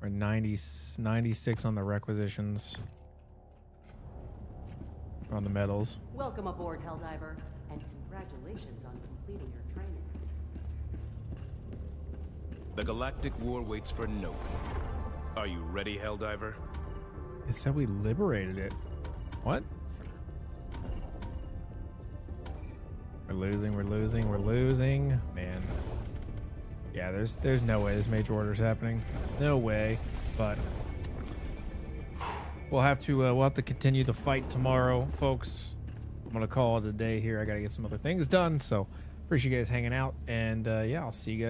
We're 90, 96 on the requisitions. On the medals. Welcome aboard, Helldiver, and congratulations on completing your training. The Galactic War waits for no one. Are you ready, Helldiver? It said we liberated it. What? We're losing, we're losing, we're losing. Man. Yeah, there's there's no way this major order is happening. No way. But we'll have to uh, we'll have to continue the fight tomorrow, folks. I'm gonna call it a day here. I gotta get some other things done. So appreciate you guys hanging out, and uh, yeah, I'll see you guys.